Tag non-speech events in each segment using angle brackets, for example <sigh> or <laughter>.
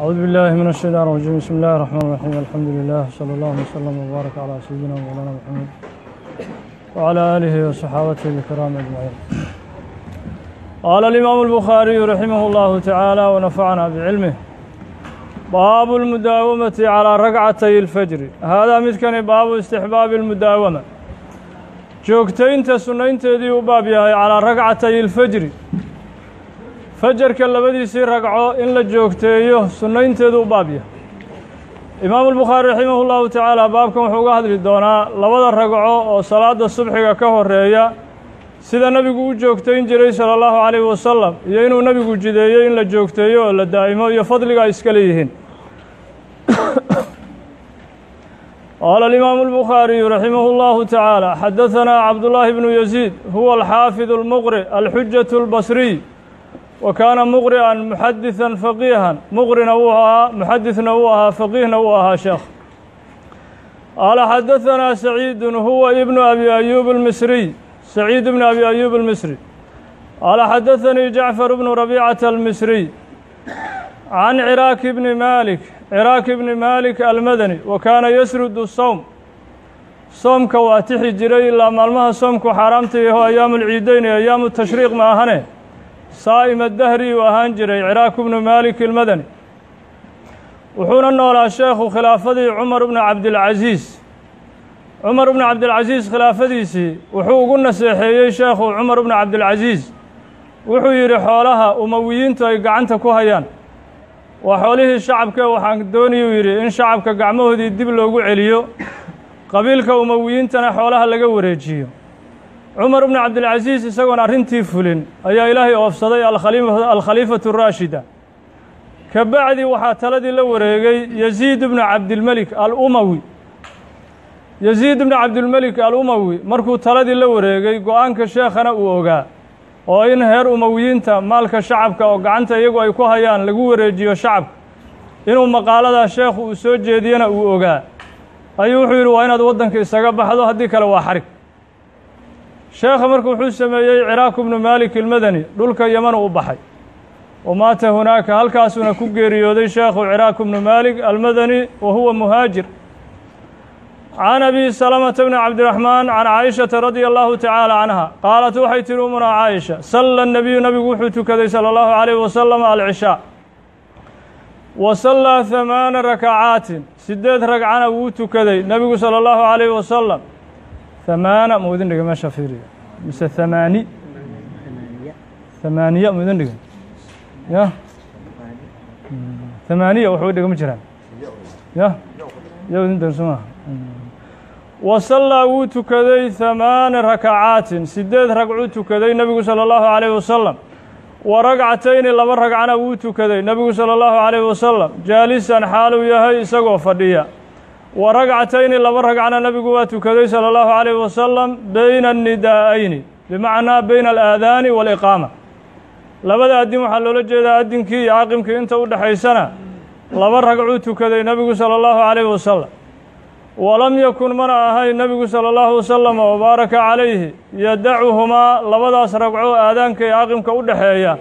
أعوذ بالله من الشيطان الرجيم. بسم الله الرحمن الرحيم. الحمد لله صلى الله وسلم وبارك على سيدنا مولانا محمد وعلى آله وصحابته الكرام أجمعين. قال الإمام البخاري رحمه الله تعالى ونفعنا بعلمه. باب المداومة على ركعتي الفجر. هذا متكن باب استحباب المداومة. sunnaynteedii u baab yahay calaa ragcatay ilfajri fajarka labadiisii ragco in la joogteeyo sunnaynteedu u baabya imaamulbukhaari raximahu llahu tacaala baabkan wuxuu uga hadli doonaa labada ragco oo salaadda subxiga ka horreeya sida nebigu u joogtayn jiray sala allahu calayhi wasalam iyo inuu nebigu jideeyey in la joogteeyo oo la daa'imo iyo fadliga ay iska leeyihiin. <coughs> Qaala alimaamu albukhaariyu raximahu llahu tacaala xadahanaa cabdullaahi bnu yasiid huwa alxaafidu almuqri alxujat albasriy هو الحافظ المقرئ الحجة البصري وكان مقرئا محدثا فقيها مقرئ نوها محدث نوها فقيه نوها شيخ قال حدثنا سعيد هو ابن أبي أيوب المصري سعيد بن أبي أيوب المصري قال حدثني جعفر بن ربيعة المصري عن عراك بن مالك عراك بن مالك المدني وكان يسرد الصوم صومك واتحي جري إلا مالمها صومك حرامته هو أيام العيدين أيام التشريق ما هنه صائم الدهري saa'ima dahri uu ahaan jiray ciraaq ibnu maalik ilmadani. Wuxuuna noolaa sheekhu khilaafadii cumar ibnu cabdilcasiis. Cumar ibnu cabdilcasiis khilaafadiisii wuxuu ugu naseexeeyey sheekhu cumar ibnu cabdilcasiis. Wuxuu yidhi xoolaha umowiyiintu ay gacanta ku hayaan. Waa xoolihii shacabkee waxaan doonayuu yidhi in shacabka gacmahoodii dib loogu celiyo qabiilka umowiyiintana xoolaha laga wareejiyo cumar bnu cabdilcasiis isagoon arrintii fulin ayaa ilaahay oofsaday alkhaliifatu raashida ka bacdi waxaa taladii la wareegay yasiid bnu cabdilmelik alumawi. Yasiid bnu cabdilmelik alumawi markuu taladii la wareegay go'aanka sheekhana uu ogaa oo in heer umowiyiinta maalka shacabka oo gacanta iyagu ay ku hayaan lagu wareejiyo shacabka inuu maqaaladaa sheekhu uu soo jeediyena uu ogaa. Ayuu wuxuu yidhi waa inaad waddanka isaga baxdo haddii kale waa xarig sheekha marka wuxuu sameeyey ciraaku bnu maalik ilmadani dhulka yeman u baxay. Wa maata hunaaka halkaasuna ku geeriyooday sheekhu ciraaku bnu maalik almadani wa huwa muhaajir. Can abi salamata bni cabdiraxmaan can caaishata radia allahu tacaala canha qaalat waxay tihi umunaa caaisha salla nabiyu nabigu wuxuu tukaday sala allahu calayhi wasalam alcishaa wa sallaa hamaana rakacaatin sideed ragcana wuu tukaday nebigu sala allahu calayhi wasalam hamaana mu idin dhiga meesha fiiriya mise hamaani hamaaniya mu idin dhiga ya hamaaniya waxu dhiga ma jiraan. Ya. Ya idin darsama wa sallaa wuu tukaday hamaana rakacaatin. Sideed ragcuu tukaday nebigu sala allahu calayhi wasalam wa ragcatayni laba ragcana wuu tukaday nebigu sala allahu calayhi wasalam jaalisan xaaluu yahay isagoo fadhiya wa ragcatayni laba ragcana nebigu waa tukaday sala allahu calayhi wasalam beyna annidaa'ayni bimacnaa beyna alaadaani waaliqaama labada addin waxaa loola jeedaa addinkii iyo caqimkii inta u dhexaysana laba ragcuu tukaday nebigu sala allahu calayhi wasalam walam yakun mana ahayn nebigu sala allahu wasalam wabaaraka calayhi yadacuhumaa labadaas ragco aadaanka iyo caqimka u dhexeeya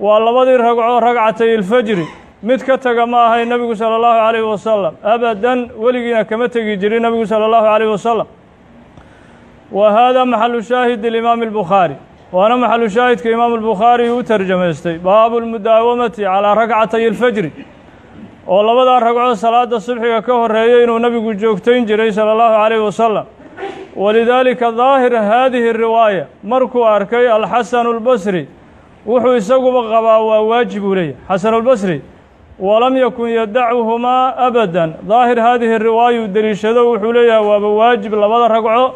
waa labadii ragco ragcatay ilfajri mid ka taga ma ahayn nebigu sala allahu calayhi wasalam abadan weligiina kama tegi jirin nebigu sala allahu calayhi wasalam wa haadaa maxalu shaahid alimaami albukhaari waana maxalu shaahidka imaamu albukhaari u tarjamaystay. Baabu lmudaawamati calaa ragcatay ilfajri oo labadaa ragco salaada subxiga ka horeeyay inuu nebigu joogtayn jiray sala allahu calayhi wasalam walidaalika daahir haadihi riwaaya. Markuu arkay alxasanu albasri wuxuu isaguba qabaa waa waajib uu leeyahy xasanulbasri walam yakun yadacuhumaa abadan. Daahir haadihi riwaaya uu deliishado wuxuu leeyahay waaba waajib labada ragco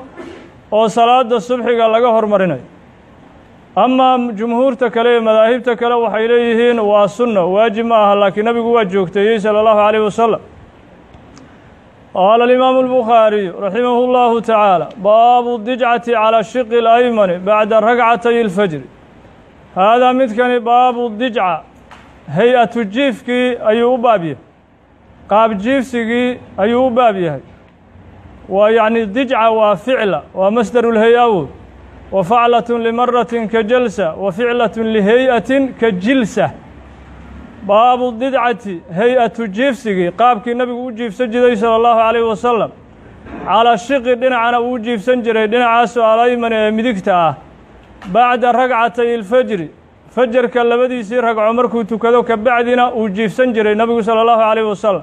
oo salaada subxiga laga hormarinayo. Amaa jumhuurta kale ee madaahibta kale waxay leeyihiin waa sunno waajib ma aha laakiin nebigu waa joogteeyey sala allahu calayh wasalam qaala alimaamu albukhaariyu raximahu llahu tacaala baabu dijcati calaa shiqi alaymani bacda ragcatay ilfajri haadaa midkani baabu dijca hay'atu jiifkii ayuu u baab yahay. Qaab jiifsigii ayuu u baab yahay. Waa yacni dijca waa ficla waa masdarulhay-awood wa faclatun limaratin ka jalsa wa ficlatun lihey-atin ka jilsa. Baabu didcati hay'atu jiifsigii qaabkii nabigu u jiifsan jiray sala allahu calayhi wasalam calaa shiqi dhinacana uu jiifsan jiray dhinacaasoo alayman ee midigta ah. Bacda ragcatay ilfajri fajarka labadiisii ragco markuu tukado ka bacdina uu jiifsan jiray nebigu sala allahu calayhi wasalam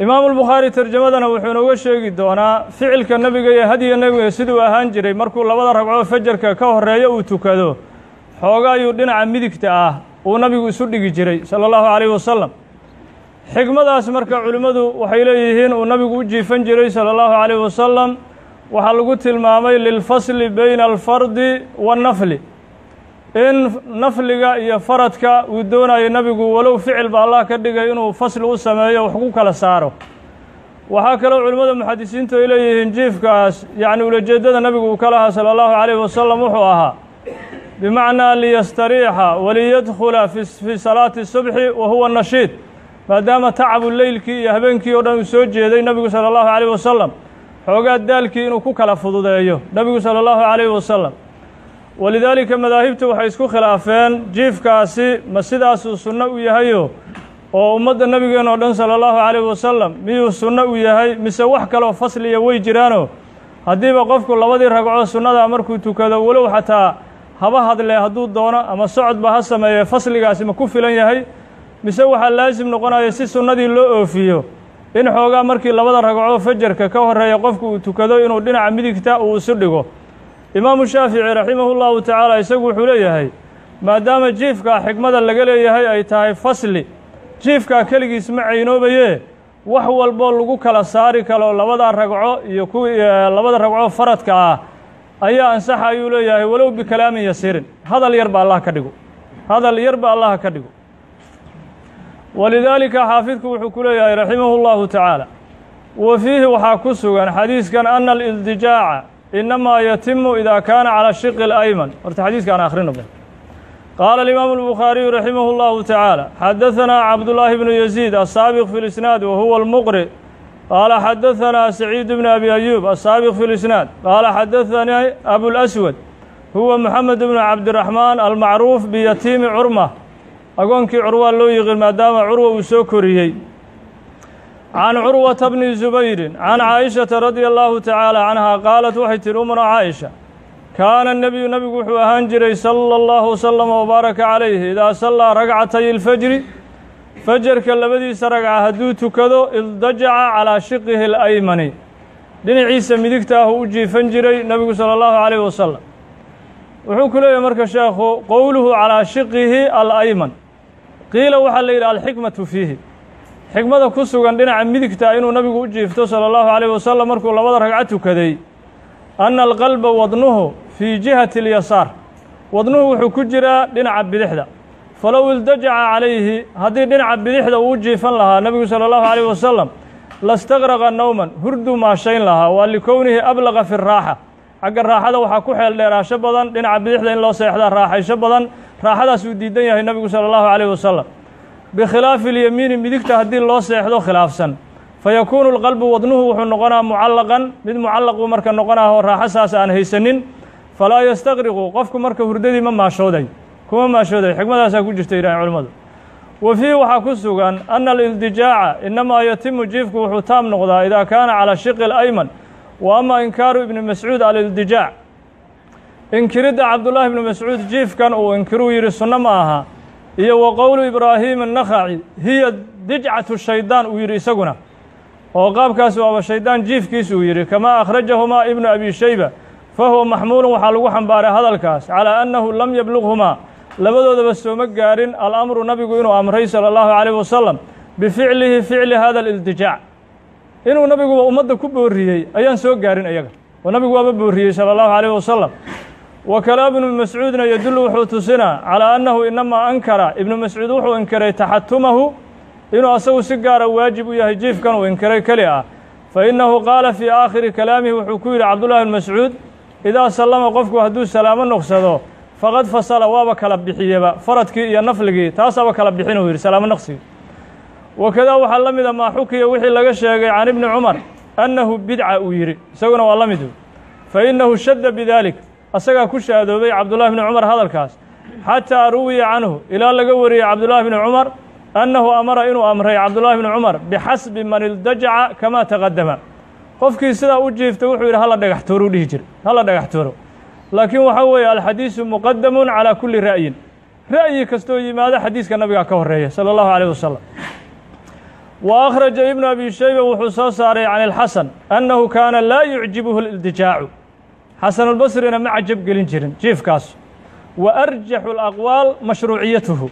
imaamu lbukhaari tarjamadana wuxuu inooga sheegi doonaa ficilka nebiga iyo hadiga nebiga siduu ahaan jiray markuu labada ragcoo fajarka ka horeeyo uu tukado xoogaayuu dhinaca midigta ah uu nabigu isu dhigi jiray sala allahu calayhi wasalam xigmadaas marka culimmadu waxay leeyihiin uu nabigu u jiifan jiray sala allahu calayhi wasalam waxaa lagu tilmaamay lilfasli bayna alfardi waannafli in nafliga iyo faradka uu doonayo nebigu walow ficil ba allah ka dhigay inuu fasli u sameeyo wax ku kala saaro. Waxaa kaloo culimmada muxadisiintu ay leeyihiin jiifkaas yacni ulajeeddada nebigu uu ka lahaa sala allahu calayhi wasalam wuxuu ahaa bimacnaa liyastariixa waliyadkhula fii salaati subxi wa huwa nashiid. Maadaama tacabu leylkii iyo habeenkii oo dhan uu soo jeeday nebigu sala allahu calayhi wasalam xoogaa daalkii inuu ku kala fududeeyo nebigu sala allahu calayhi wasalam walidaalika madaahibtu waxay isku khilaafeen jiifkaasi ma sidaasuu sunno u yahayo oo ummadda nebigeen oo dhan sala allahu calayhi wasalam miyuu sunno u yahay? Mise wax kaloo fasliya way jiraano? Haddiiba qofku labadii ragcoo sunnada markuu tukado walow xataa haba hadle hadduu doono ama socodba ha sameeye fasligaasi ma ku filan yahay? Mise waxaa laasim noqonaya si sunnadii loo oofiyo? In xoogaa markii labada ragcoo fajarka ka horreeya qofku uu tukado inuu dhinaca midigta uu isu dhigo imaamu shaafici raximahu llahu tacaala isagu wuxuu leeyahay maadaama jiifkaa xikmada laga leeyahay ay tahay fasli jiifkaa keligiis ma caynoobayee wax walboo lagu kala saari karo labada ragco iyo kuwii labada ragcoo faradka ah ayaa ansaxa ayuu leeyahay walow bikalaamin yasiirin. Hadal yar ba allah ka dhigo. Hadal yar ba allah ka dhigo. Walidaalika xaafidku wuxuu ku leeyahay raximahu llahu tacaala wa fiihi waxaa ku sugan xadiiskan ana alildijaaca inamaa yatimu ida kaana calى shiqi اlayman horta xadiiska aan akhrino qaala alimaamu اlbukhaariyu raximah اllahu tacaala xadaثanaa cabdullaahi bnu yaziid asaabiq fi lisnaad wa huwa almuqri qaala xadaثanaa saciid bnu abi ayuub asaabiq fi lisnaad qaala xadaثanii abulaswad huwa moxamed bnu cabdiraxmaan almacruuf biyatiimi curma agoonkii curwaa loo yiqin maadaama curwa uu soo koriyey can curwata bni zubayrin can caaishata radia allahu tacaala canha qaalat waxay tihi umna caaisha kaana nebiyu nebigu wuxuu ahaan jiray sala allahu wasalama wabaaraka calayhi idaa sallaa ragcatay ilfajri fajarka labadiisa ragca hadduu tukado ildajaca calaa shiqihi alaymani dhinaciisa midigta ah u jiifan jiray nebigu sala allahu calayhi wasalam wuxuu ku leeyahy marka sheekhu qowluhu calaa shiqihi alayman qiila waxaa la yidhi alxikmatu fiihi xikmada ku sugan dhinaca midigta inuu nabigu u jiifto sala allahu calayh wasalam markuu labada ragco tukaday anna alqalba wadnuhu fii jihati alyasaar. Wadnuhu wuxuu ku jiraa dhinaca bidixda. Falow ildajaca calayhi haddii dhinaca bidixda uu jiifan lahaa nebigu sala allahu calayh wasalam lastaqraqa nowman hurduu maashayn lahaa waa likownihi ablaqa fi raaxa. Xagga raaxada waxaa ku xeel dheeraasho badan dhinaca bidixda in loo seexdaa raaxaysho badan raaxadaas uu diidan yahay nebigu sala allahu calayh wasalam bikhilaafi اlyamiini midigta haddii loo seexdo khilaafsan fayakuunu اlqalbu wadnuhu wuxuu noqonaa mucallaqan mid mucallaquu marka noqonaa oo raaxo saas aan haysanin falaa yastaqriqu qofku marka hurdadii ma maashooday kuma maashooday xikmadaasaa ku jirta yidhahan culimmadu wa fiihi waxaa ku sugan ana alildijaaca inamaa yatimu jiifku wuxuu taam noqdaa idaa kaana calaa shiqi اlayman wa ama inkaaru ibni mascuud alildijaac inkiridda cabdullaahi ibni mascuud jiifkan uu inkiruu yidhi sunno ma aha iyo wa qowlu ibraahiim annakhaci hiya dijcatu shaydaan uu yidhi isaguna. Oo qaabkaas waaba shaydaan jiifkiis uu yidhi kamaa akhrajahumaa ibnu abi shayba fa huwa waxaa lagu xambaaray hadalkaas calaa annahu lam yablughumaa labadoodaba sooma gaarin alamru nabigu inuu amray sala allahu calayh wasalam bificlihi ficli hada alildijaac inuu nabiguba ummadda ku booriyey ayaan soo gaarin iyaga oo nabigu waaba booriyey sala allahu calayh wasalam kalaamu ibnu mascuudna yadullu wuxuu tusinaa calaa annahu inamaa ankara. Ibnu mascuud wuxuu inkiray taxatumahu inuu asagu si gaara waajib u yahay jiifkan uu inkiray keli ah. Fa innahu qaala fii aakhiri kalaamihi wuxuu ku yidhi cabdullahi ibn mascuud idaa sallama qofku hadduu salaamo noqsado faqad fasala waaba kala bixiyeba faradkii iyo nafligii taasaaba kala bixin uu yidhi salaamo noqsigii wakadaa waxaa la mida maa xukiya wixii laga sheegay can ibni cumar annahu bidca uu yidhi isaguna waa la mid fa innahu shadda bidaalik asagaa ku shaadoobay cabdullahi bni cumar hadalkaas. Xataa ruwiya canhu ilaa laga wariyey cabdullaahi bni cumar annahu amara inuu amray cabdullaahi bni cumar bixasbi man ildajaca kamaa taqadama qofkii sidaa u jiiftay wuxuu yidhi hala dhagax tooruu dhihi jiray. Hala dhagax tooro laakiin waxaa weeye alxadiisu muqadamun calaa kulli ra'yin. Ra'yi kastoo yimaado xadiiska nabigaa ka horreeya sala allahu calayh wasalam wa akhraja ibnu abi shayba wuxuu soo saaray can ilxasan annahu kaana laa yucjibuhu lildijaacu xasanulbasrina ma cajab gelin jirin jiifkaas wa arjaxu alaqwaal mashruuciyatuhu.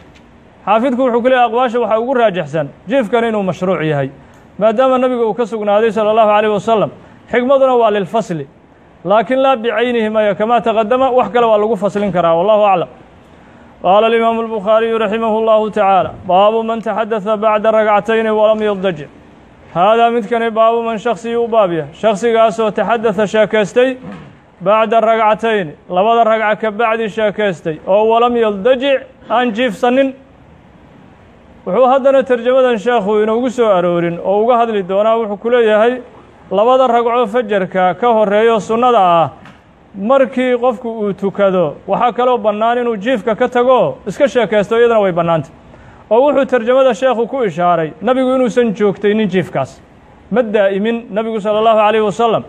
Xaafidku wuxuu ku leeyahy aqwaasha waxaa ugu raajixsan jiifkan inuu mashruuc yahay. Maadaama nebiga uu ka sugnaaday sala allahu calayh wasalam xikmaduna waa lilfasli laakiin laa bicaynihi maya kamaa taqadama wax kale waa lagu faslin karaa. Wallahu aclam. Qaala alimaamu albukhaariyu raximahu allahu tacaala baabu man taxadada bacda ragcatayni walam yaddajic haadaa midkani baabu man shaksi u baab yahay. Shaksigaasoo taxadada sheekaystay bacda ragcatayni labada ragca ka bacdi sheekaystay oo walam yaldajic aan jiifsanin. Wuxuu haddana terjamadan sheekhu inoogu soo aroorin oo uga hadli doonaa wuxuu ku leeyahay labada ragco fajarka ka horeeyo sunnada ah markii qofku uu tukado waxaa kaloo bannaan inuu jiifka ka tago iska sheekaysto iyadana way bannaantay oo wuxuu terjamada sheekhu ku ishaaray nabigu inuusan joogtaynin jiifkaas. Ma daa'imin nabigu sala allahu calayhi wasalam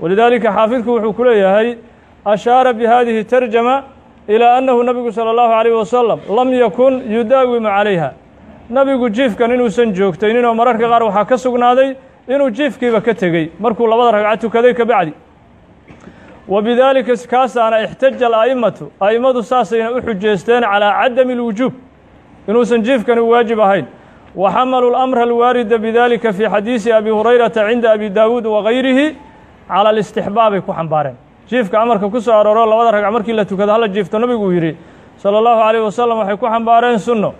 walidaalika xaafidku wuxuu ku leeyahay ashaara bi hadihi tarjama ilaa annahu nabigu sala allahu calayhi wasalam lam yakun yudaawimu calayha nabigu jiifkan inuusan joogtaynin oo mararka qaar waxaa ka sugnaaday inuu jiifkiiba ka tegey markuu labada ragco tukaday ka bacdi wa bidaalika kaasaana ixtaja ala'imatu a'immadu saasayna u xujeysteen calaa cadami اlwujuub inuusan jiifkani waajib ahayn wa xamaluu اlamra alwaarida bidalika fii xadiisi abi hurayrata cinda abi daawuud cala alistixbaabay ku xambaareen jiifka amarka ku soo arooro labada ragc markii la tukado hala jiifto nabigu yidhi salى اllahu عalيh wasalam waxay ku xambaareen sunno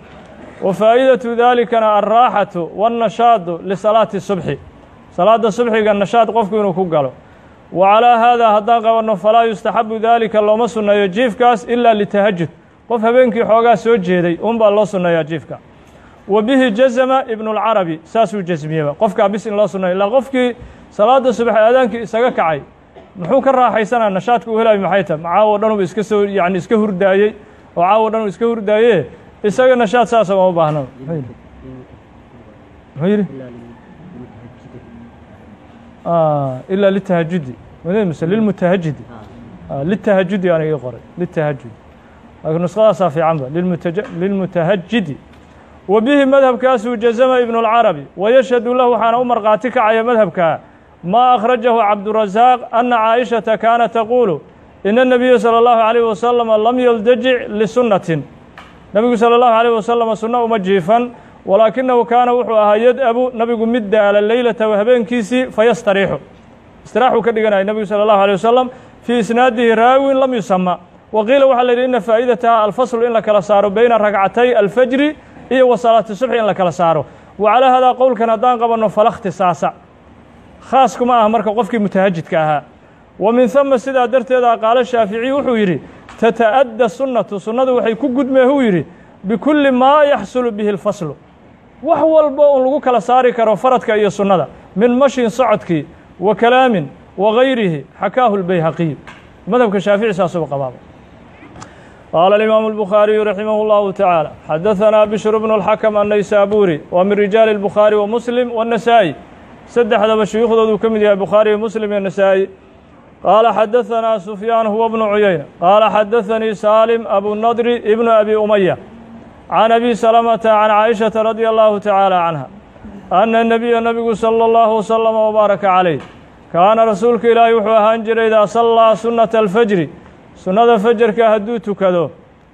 wa faa'idatu dalikana alraaxatu waannashaadu lisalaati subxi salaadda subxiga nashaad qofku inuu ku galo wa calaa haadaa haddaan qabanno falaa yustaxabu daalika looma sunneeyo jiifkaas ilaa litahajud qof habeenkii xoogaa soo jeeday unbaa loo sunneeyaa jiifka wa bihi jazama ibnulcarabi saasuu jasmiyeba qofkaa bis in loo sunneeyo ilaa qofkii salaadda subax aadaankii isaga kacay muxuu ka raaxaysanaa nashaadka uu helayo maxay tahay? Caawo dhan uba iska soo yacni iska hurdaayey oo caawo dhan uu iska hurdaaye isaga nashaad saasa uma baahno muxuu yidhi? Ilaa litahajudi mise lilmutahajidi litahajudi aan ii qoray. Litahajudi laakiin nusqadaasaa fiicanba lilmutahajidi wa bihi madhabkaasuu jazama ibnu اlcarabi wayashhadu lahu waxaana u markhaati kacaya madhabkaa maa akhrajahu cabdurasaaq ana caaishata kaana taquulu ina الnabiya salى اllahu عalيh wasalama lam yaldajic lisunnatin nabigu salى اllahu عalيh wasalama sunno uma jiifan walaakinahu kaana wuxuu ahaa yad-abu nabigu mid daala leylatahu habeenkiisii fayastariixu istiraaxuu ka dhiganaya nebigu salى اllahu alيه wasalam fii isnaadihi raawin lam yusama wa qiila waxaa la yidhi ina faa'idataha alfaslu in la kala saaro beyna ragcatay alfajri iyo wa salaati subxi in la kala saaro wa calaa haadaa qowlkan haddaan qabanno fala khtisaasa khaas kuma ah marka qofkii mutahajidka ahaa wa min hama sidaa darteeda qaalo shaaficiy wuxuu yidhi tata'adda sunnatu sunnadu waxay ku gudmeehuu yidhi bikulli maa yaxsulu bihi اlfaslu wax walbo un lagu kala saari karo faradka iyo sunnada min mashin socodkii wa kalaamin wa gayrihi xakaahu اlbayhaqiy madhabka shaafici saasuba qabaaba qaala alimaamu الbukhaariyu raximah اllahu tacaala xadaثanaa bishru bnu اlxakam annaysaabuuri wa min rijaali الbukhaari wa muslim waالnasaa'i saddexdaba shuyuukhdooduu ka mid yahay bukhaari iyo muslim iyo nasaa'i. Qaala xadaثanaa sufyaan huwa bnu cuyayna qaala xadaثanii saalim abunadri ibnu abi umaya can abi salamata can caaishata radia allahu tacaala canha anna nebiya nebigu sala allahu wasalama wabaaraka calayh kaana rasuulka ilaahi wuxuu ahaan jiray idaa sallaa sunnata alfajri. Sunnada fajarka hadduu tukado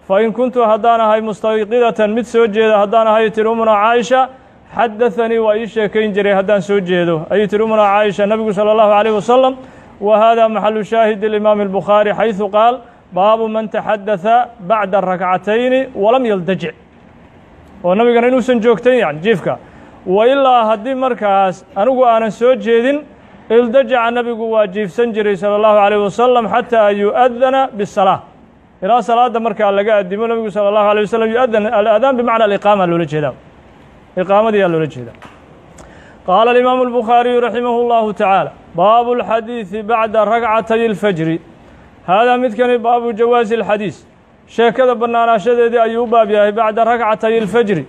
fa in kuntu haddaan ahay mustayqidatan mid soo jeeda haddaan ahay tiri umuna caaisha xadaثanii waa ii sheekayn jiray haddaan soo jeedo ayuu tiri umuna caaisha nebigu salى allahu عalيh wasalam wa hada maxalu shaahid limaami الbukhaari xayثu qaal baabu man taxadaثa bacda rakcatayni walam yaldajic oo nabigana inuusan joogtayn yani jiifka wa ilaa haddii markaas anigu aanan soo jeedin ildajaca nabigu waa jiifsan jiray salى اllahu عalيh wasalam xataa yu'adana biالsalaaة ilaa salaada markaa laga adimo nabigu salى اllahu عalيه wasalam yuadan aladaan bimacna aliqaama loola jeedaa iqaamadiyaa loola jeedaa qaala alimaamu الbukhaariyu raximah اllahu tacaala baabu اlxadiiثi bacda ragcatay اlfajri haadaa midkani baabu jawaasi اlxadiis sheekada bannaanaashadeedii ayuu u baab yahay bacda ragcatay ilfajri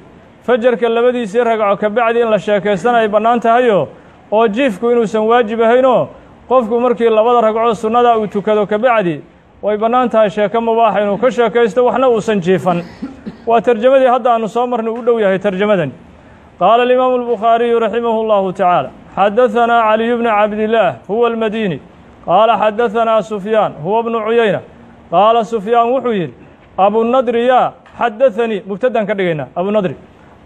fajarka labadiisii ragco ka bacdi in la sheekaystana ay bannaan tahayoo oo jiifku inuusan waajib ahaynoo qofku markii labada ragcoo sunnada uu tukado ka bacdi way bannaan tahay sheeko mubaaxa inuu ka sheekaysto waxna uusan jiifan waa tarjamadii hadda aanu soo marnay u dhow yahay tarjamadani albukhaariyu raximahu اllahu tacaala xadahanaa caliyu bni cabdillaah huwa almadini qaala xadahanaa sufyaan huwa bnu cuyayna qaala sufyaan wuxuu yidhi abunadri yaa xadaanii mubtadan ka dhigaynaa abunadri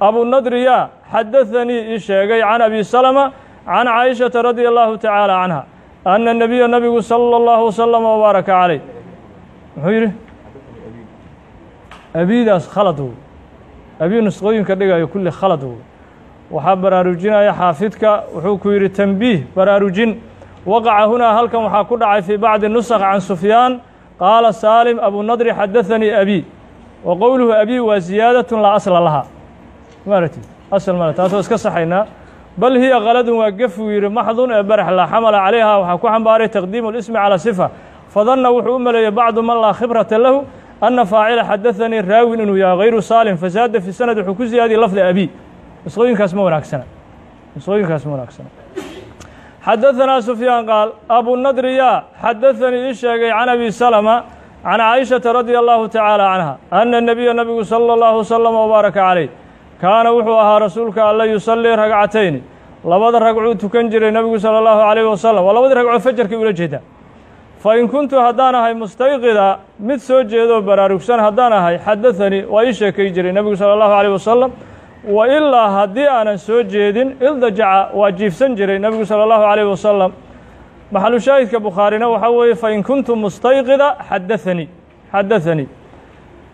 abunadri yaa xadaanii ii sheegay can abi salama can caaishata radia allahu tacaala canha ana nabiya nabigu sala allahu wasalama wabaaraka caleyh muxuu yidhi abiidaas khalad wey abii nusqooyinka dhigayo kulli khalad wey waxaa baraarujinaya xaafidka wuxuu ku yidhi tanbiih baraarujin. Waqaca hunaa halkan waxaa ku dhacay fii bacdi nusakh can sufyaan qaala saalim abunadri xadaanii abi wa qowluhu abi waa ziyaadatun laa asla laha. Maaragti asal male taasoo iska saxaynaa bal hiya kaladun waa gefuu yidhi maxdun ee barax laa xamala calayha waxaa ku xambaaray taqdiimu lismi calaa sifa fadanna wuxuu u maleeyey bacdu man laa khibrata lahu ana faacila xadaanii raawin inuu yahay hayru saalim fasaada fi sanad wuxuu ku ziyaadiyey lafdi abi nusqooyinkaas ma wanaagsana. Nusqooyinkaas ma wanaagsana. Xadahanaa sufyaan qaal abunadri yaa xadaanii ii sheegay can abi salama can caaishata radia allahu tacaala canha ana nabiya nabigu sala allahu wasalama wabaaraka caleyh kaana wuxuu ahaa rasuulka alla yusallii ragcatayni labada ragcuu tukan jiray nebigu sala allahu calayhi wasalam waa labadii ragcoo fajarkii ula jeedaa fa in kuntu haddaan ahay mustayqida mid soo jeedoo baraarugsan haddaan ahay xadaanii waa ii sheekay jiray nebigu sala allahu calayh wasalam wa ilaa haddii aanan soo jeedin ildajaca waa jiifsan jiray nebigu sala allahu calayh wasalam maxalu shaahidka bukhaarina waxaa weeye fa in kuntu mustayqida xadaanii xadaanii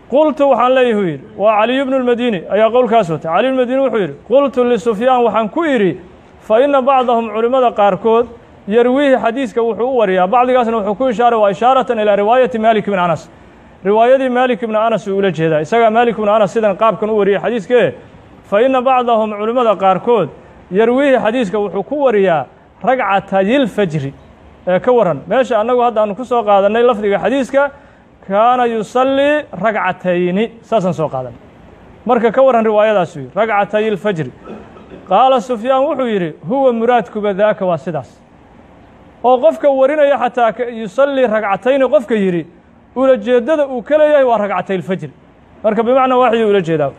qultu waxaan leeyahu yidhi waa caliyu bnu lmadini ayaa qowlkaas watay. Caliyu lmadini wuxuu yidhi qultu lisufyaan waxaan ku idhi fa ina bacdahum culimmada qaarkood yarwiihi xadiiska wuxuu u wariyaa. Bacdigaasna wuxuu ku ishaaray waa ishaaratan ilaa riwaayati maalik ibni anas. Riwaayadii maalik ibni anas uu ula jeedaa. Isagaa maalik ibni anas sidan qaabkan u wariyay xadiiskee fa ina bacdahum culimmada qaarkood yarwiihi xadiiska wuxuu ku wariyaa ragcatayilfajri ee ka waran. Meesha annagu hadda aanu ku soo qaadannay lafdiga xadiiska kaana yusallii ragcatayni saasaan soo qaadanay. Marka ka waran riwaayadaasuu yidhi ragcatay ilfajri qaala sufyaan wuxuu yidhi huwa muraadkuba daaka waa sidaas. Oo qofka warinaya xataa yusallii ragcatayni qofka yidhi ulajeeddada uu ka leeyahay waa ragcatay ilfajri marka bimacnaa waaxyuu ula jeedaa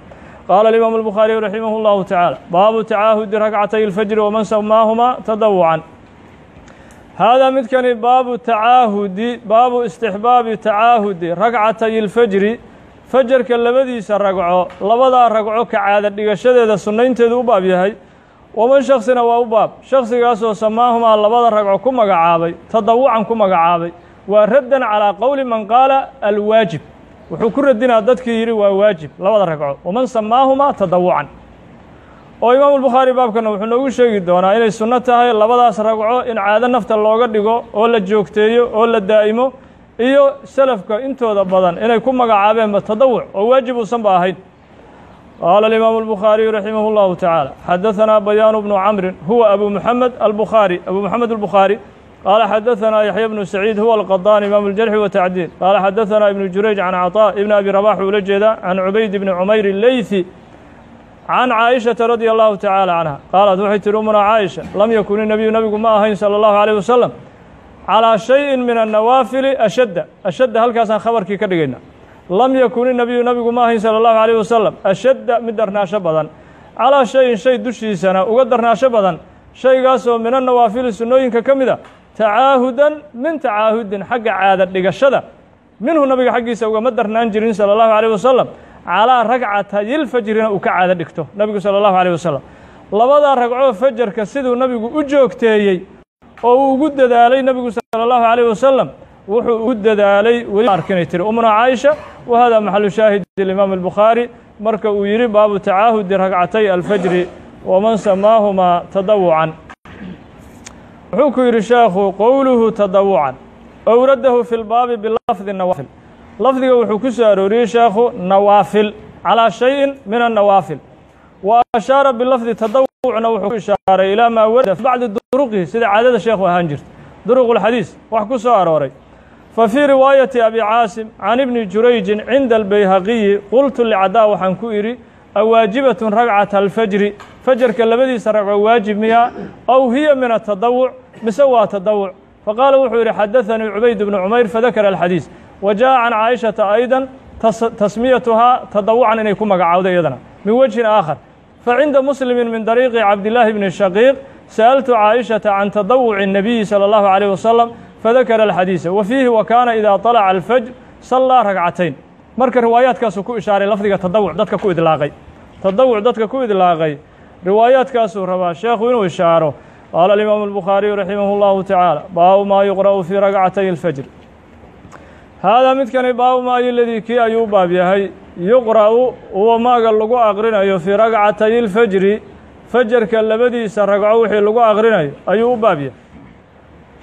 qaala alimaamu albukhaariyu raximah اllahu tacaala baabu tacaahudi ragcatay ilfajri waman samaahumaa tadawucan haadaa midkani baabu tacaahudi baabu istixbaabi tacaahudi ragcatay ilfajri fajarka labadiisa ragco labadaa ragco ka caada dhigashadeeda sunnaynteedu u baab yahay waman shaksina waa u baab shaksigaasoo samaahumaa labada ragco ku magacaabay tadawucan ku magacaabay waa raddan calaa qowli man qaala alwaajib wuxuu ku radinaa dadkii yidhi waa waajib. Labada ragco waman samaahumaa tadawucan oo imaamu albukhaari baabkana wuxuu noogu sheegi doonaa inay sunno tahay labadaas ragco in caado nafta looga dhigo oo la joogteeyo oo la daa'imo iyo salafka intooda badan inay ku magacaabeenba tadawuc oo waajib uusanba ahayn. Qaala alimaamu albukhaariyu raximah اllahu tacaala xadahanaa bayaanu bnu camrin huwa abu muxamed albukhaari abu moxamed albukhaari qaala xadahanaa yaxya bnu saciid huwa alqadaan imaamu ljarxi watacdiil qaala xadahanaa ibnu jurayj can caطaa ibni abi rabax uu la jeedaa can cubayd bni cumayr leythi can caaishata radia allahu tacaala canha qaalat waxay tihi umunaa caaisha lam yakun inabiyu nabigu ma ahayn sala allahu alayh wasalam calaa shayin min annawaafili ashadda ashadda halkaasaan khabarkii ka dhigayna lam yakun inabiyu nabigu ma ahayn sala allahu alayh wasalam ashadda mid darnaasho badan calaa shayin shay dushiisana uga darnaasho badan shaygaasoo min annawaafili sunnooyinka ka mid a tacaahudan min tacaahudin xagga caada dhigashada. Minhu nabiga xaggiisa ugama darnaan jirin sala allahu alayh wasalam calaa ragcatayilfajrina uu ka caado dhigto nabigu sala allahu alayh wasalam labadaa ragcoo fajarka siduu nabigu u joogteeyey oo uu ugu dadaalay nabigu sala allahu alayh wasalam wuxuu ugu dadaalay weli. Arkinay tiri umna caaisha wa hada maxalu shaahid imaam albukhaari marka uu yidhi baabu tacaahudi ragcatay alfajri waman samaahumaa tadawucan wuxuu ku yidhi sheekhu qowluhu tadawucan. Owradahu fi lbaabi bilafdi nawaafil. Lafdiga wuxuu ku soo arooriyey sheekhu nawaafil. Calaa shayin min annawaafil. Wa ashaara bilafdi tadawucna wuxuu ku ishaaray ilaa maa warada fi bacdi duruqihi sida caadada sheekhu ahaan jirta. Duruq ulxadiis wax ku soo arooray. Fa fii riwaayati abi caasim can ibni jurayjin cinda albayhaqiyi qultu licdaa waxaan ku idhi awaajibatun ragcata alfajri fajarka labadiisa ragco waajib miyaa aw hiya min atadawuc mise waa tadawuc faqaala wuxuu yidhi xadaثanii cubayd bnu cumayr fadakara alxadiis wa jaءa can caaishata aydan tasmiyatuhaa tadawucan inay ku magacaawda iyadana min wejhin aakhar facinda muslimi min dariiqi cabdillaahi bni shaqiiq sa'altu caaishata can tadawuci الnabiyi salى اllahu عalيه wasalam fadakara alxadiisa wa fiihi wa kaana idaa طalaca alfajr sallaa ragcatayn marka riwaayaadkaasuu ku ishaaray lafdiga tadawuc dadka ku idlaaqay tadawuc dadka ku idlaaqay riwaayaadkaasuu rabaa sheekhu inuu ishaaro qaala alimaamu albukhaariyu raximah اllahu tacaala baabu maa yuqra'u fii ragcatay اlfajr haadaa midkani baabu maayo ladii kii ayuu u baab yahay yuqra'u uwa maaga lagu aqrinayo fii ragcatay اlfajri fajarka labadiisa ragco wixii lagu aqrinayo ayuu u baab yahay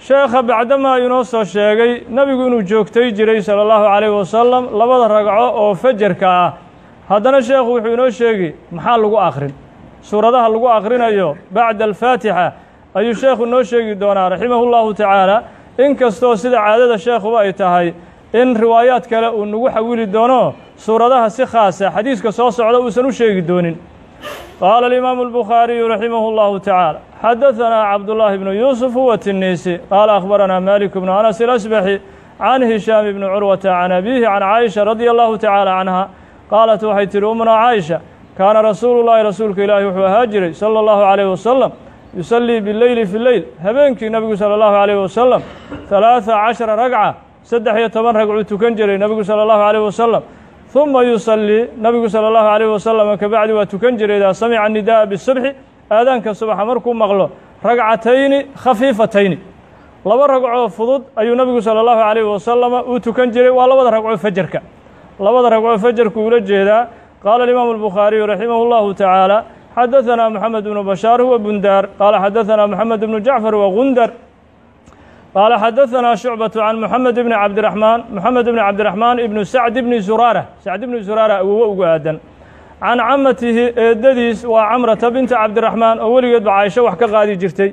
sheekha bacdamaa inoo soo sheegay nebigu inuu joogtay jiray salى اllahu calayh wasalam labada ragco oo fajarka ah haddana sheekhu wuxuu inoo sheegi maxaa lagu aqrin suuradaha lagu aqrinayo bacda alfaatixa ayuu sheekhu inoo sheegi doonaa raximahu llahu tacaala. In kastoo sida caadada sheekhuba ay tahay in riwaayaad kale uu nagu xawili doono suuradaha si khaasa xadiiska soo socda uusan u sheegi doonin. Qaala alimaamu albukhaariyu raximahu اllahu tacaala xadaثanaa cabdullaahi bnu yuusuf huwa tinisi qaala akhbaranaa malik bnu anas ilasbaxi can hishaam bni curwata can abiihi can caaisha radia allahu tacaala canha qaalat waxay tihi umnaa caaisha kaana rasuulu llaahi rasuulka ilaahi wuxuu ahaa jiray sala allahu calayh wasalam yusallii bileyli fi leyl habeenkii nebigu sala allahu calayh wasalam halaada cashara ragca saddex iyo toban ragcuu tukan jiray nebigu sala allahu calayh wasalam huma yusallii nebigu sala allahu calayh wasalam kabacdi waa tukan jiray idaa samica nidaa'a bisubxi aadaanka subaxa markuu maqlo ragcatayni khafiifatayni. Laba ragcoo fudud ayuu nebigu sala allahu calayh wasalama uu tukan jiray waa labada ragcoo fajarka labada ragcoo fajarku ula jeedaa qaala alimaamu albukhaariyu raximah اllahu tacaala xadaثanaa moxamed bnu bashaar huwa bundaar qaala xadaثanaa moxamed bnu jacfar wa gundar qaala xadaثanaa shucbaةu can moxamed bni cabdiraxmaan moxamed bni cabdiraxmaan ibnu sacd bni zuraara sacd bni zuraara awowo ugu aadan can camatihi eedadiis waa camrata binta cabdiraxmaan oo weligeedba caaisho wax ka qaadi jirtay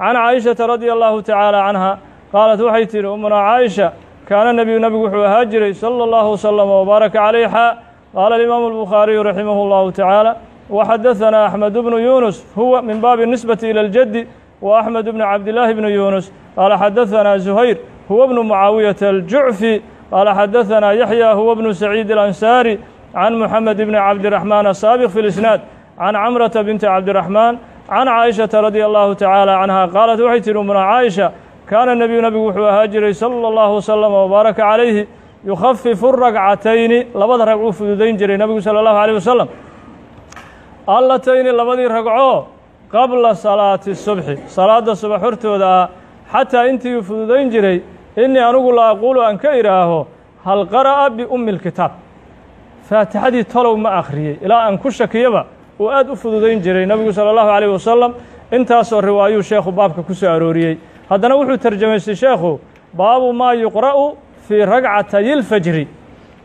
can caaishata radia allahu tacaala canha qaalat waxay tihi umuna caaisha kaana nebiyu nebigu wuxuu ahaa jiray sala allahu wasalama wbaaraka calayh xaa qaala alimaamu albukhaariyu raximah اllahu tacaala waxadaثanaa axmed bnu yunus huwa min baabi nisbati ila اljaddi wa axmed bni cabdillaahi bni yunus qaala xadaثanaa zuhayr huwa bnu mucaawiyata aljucfi qaala xadaثanaa yaxya huwa bnu saciid alansaari can moxamed bni cabdiraxmaan asaabiq fi lisnaad can camrata binti cabdiraxmaan can caaishata radia allahu tacaala canha qaalat waxay tihi umna caaisha kaana nebiyu nebigu wuxuu ahaa jiray sala allahu wasalama wbaaraka calayhi yukhafifu ragcatayni labada ragcuu fududayn jiray nebigu sala allahu alayh wasalam allatayni labadii ragcoo qabla salaati subxi salaadda subax hortooda ah xataa intii uu fududayn jiray innii anigu la aquulu aan ka idhaaho hal qara'a biummi lkitaab faatixadii tolow ma akhriyey ilaa aan ku shakiyaba uu aad u fududayn jiray nebigu sala allahu calayh wasalam intaasoo riwaayuu sheekhu baabka ku soo arooriyey haddana wuxuu tarjamaystay sheekhu baabu maa yuqra'u fii ragcatayi lfajri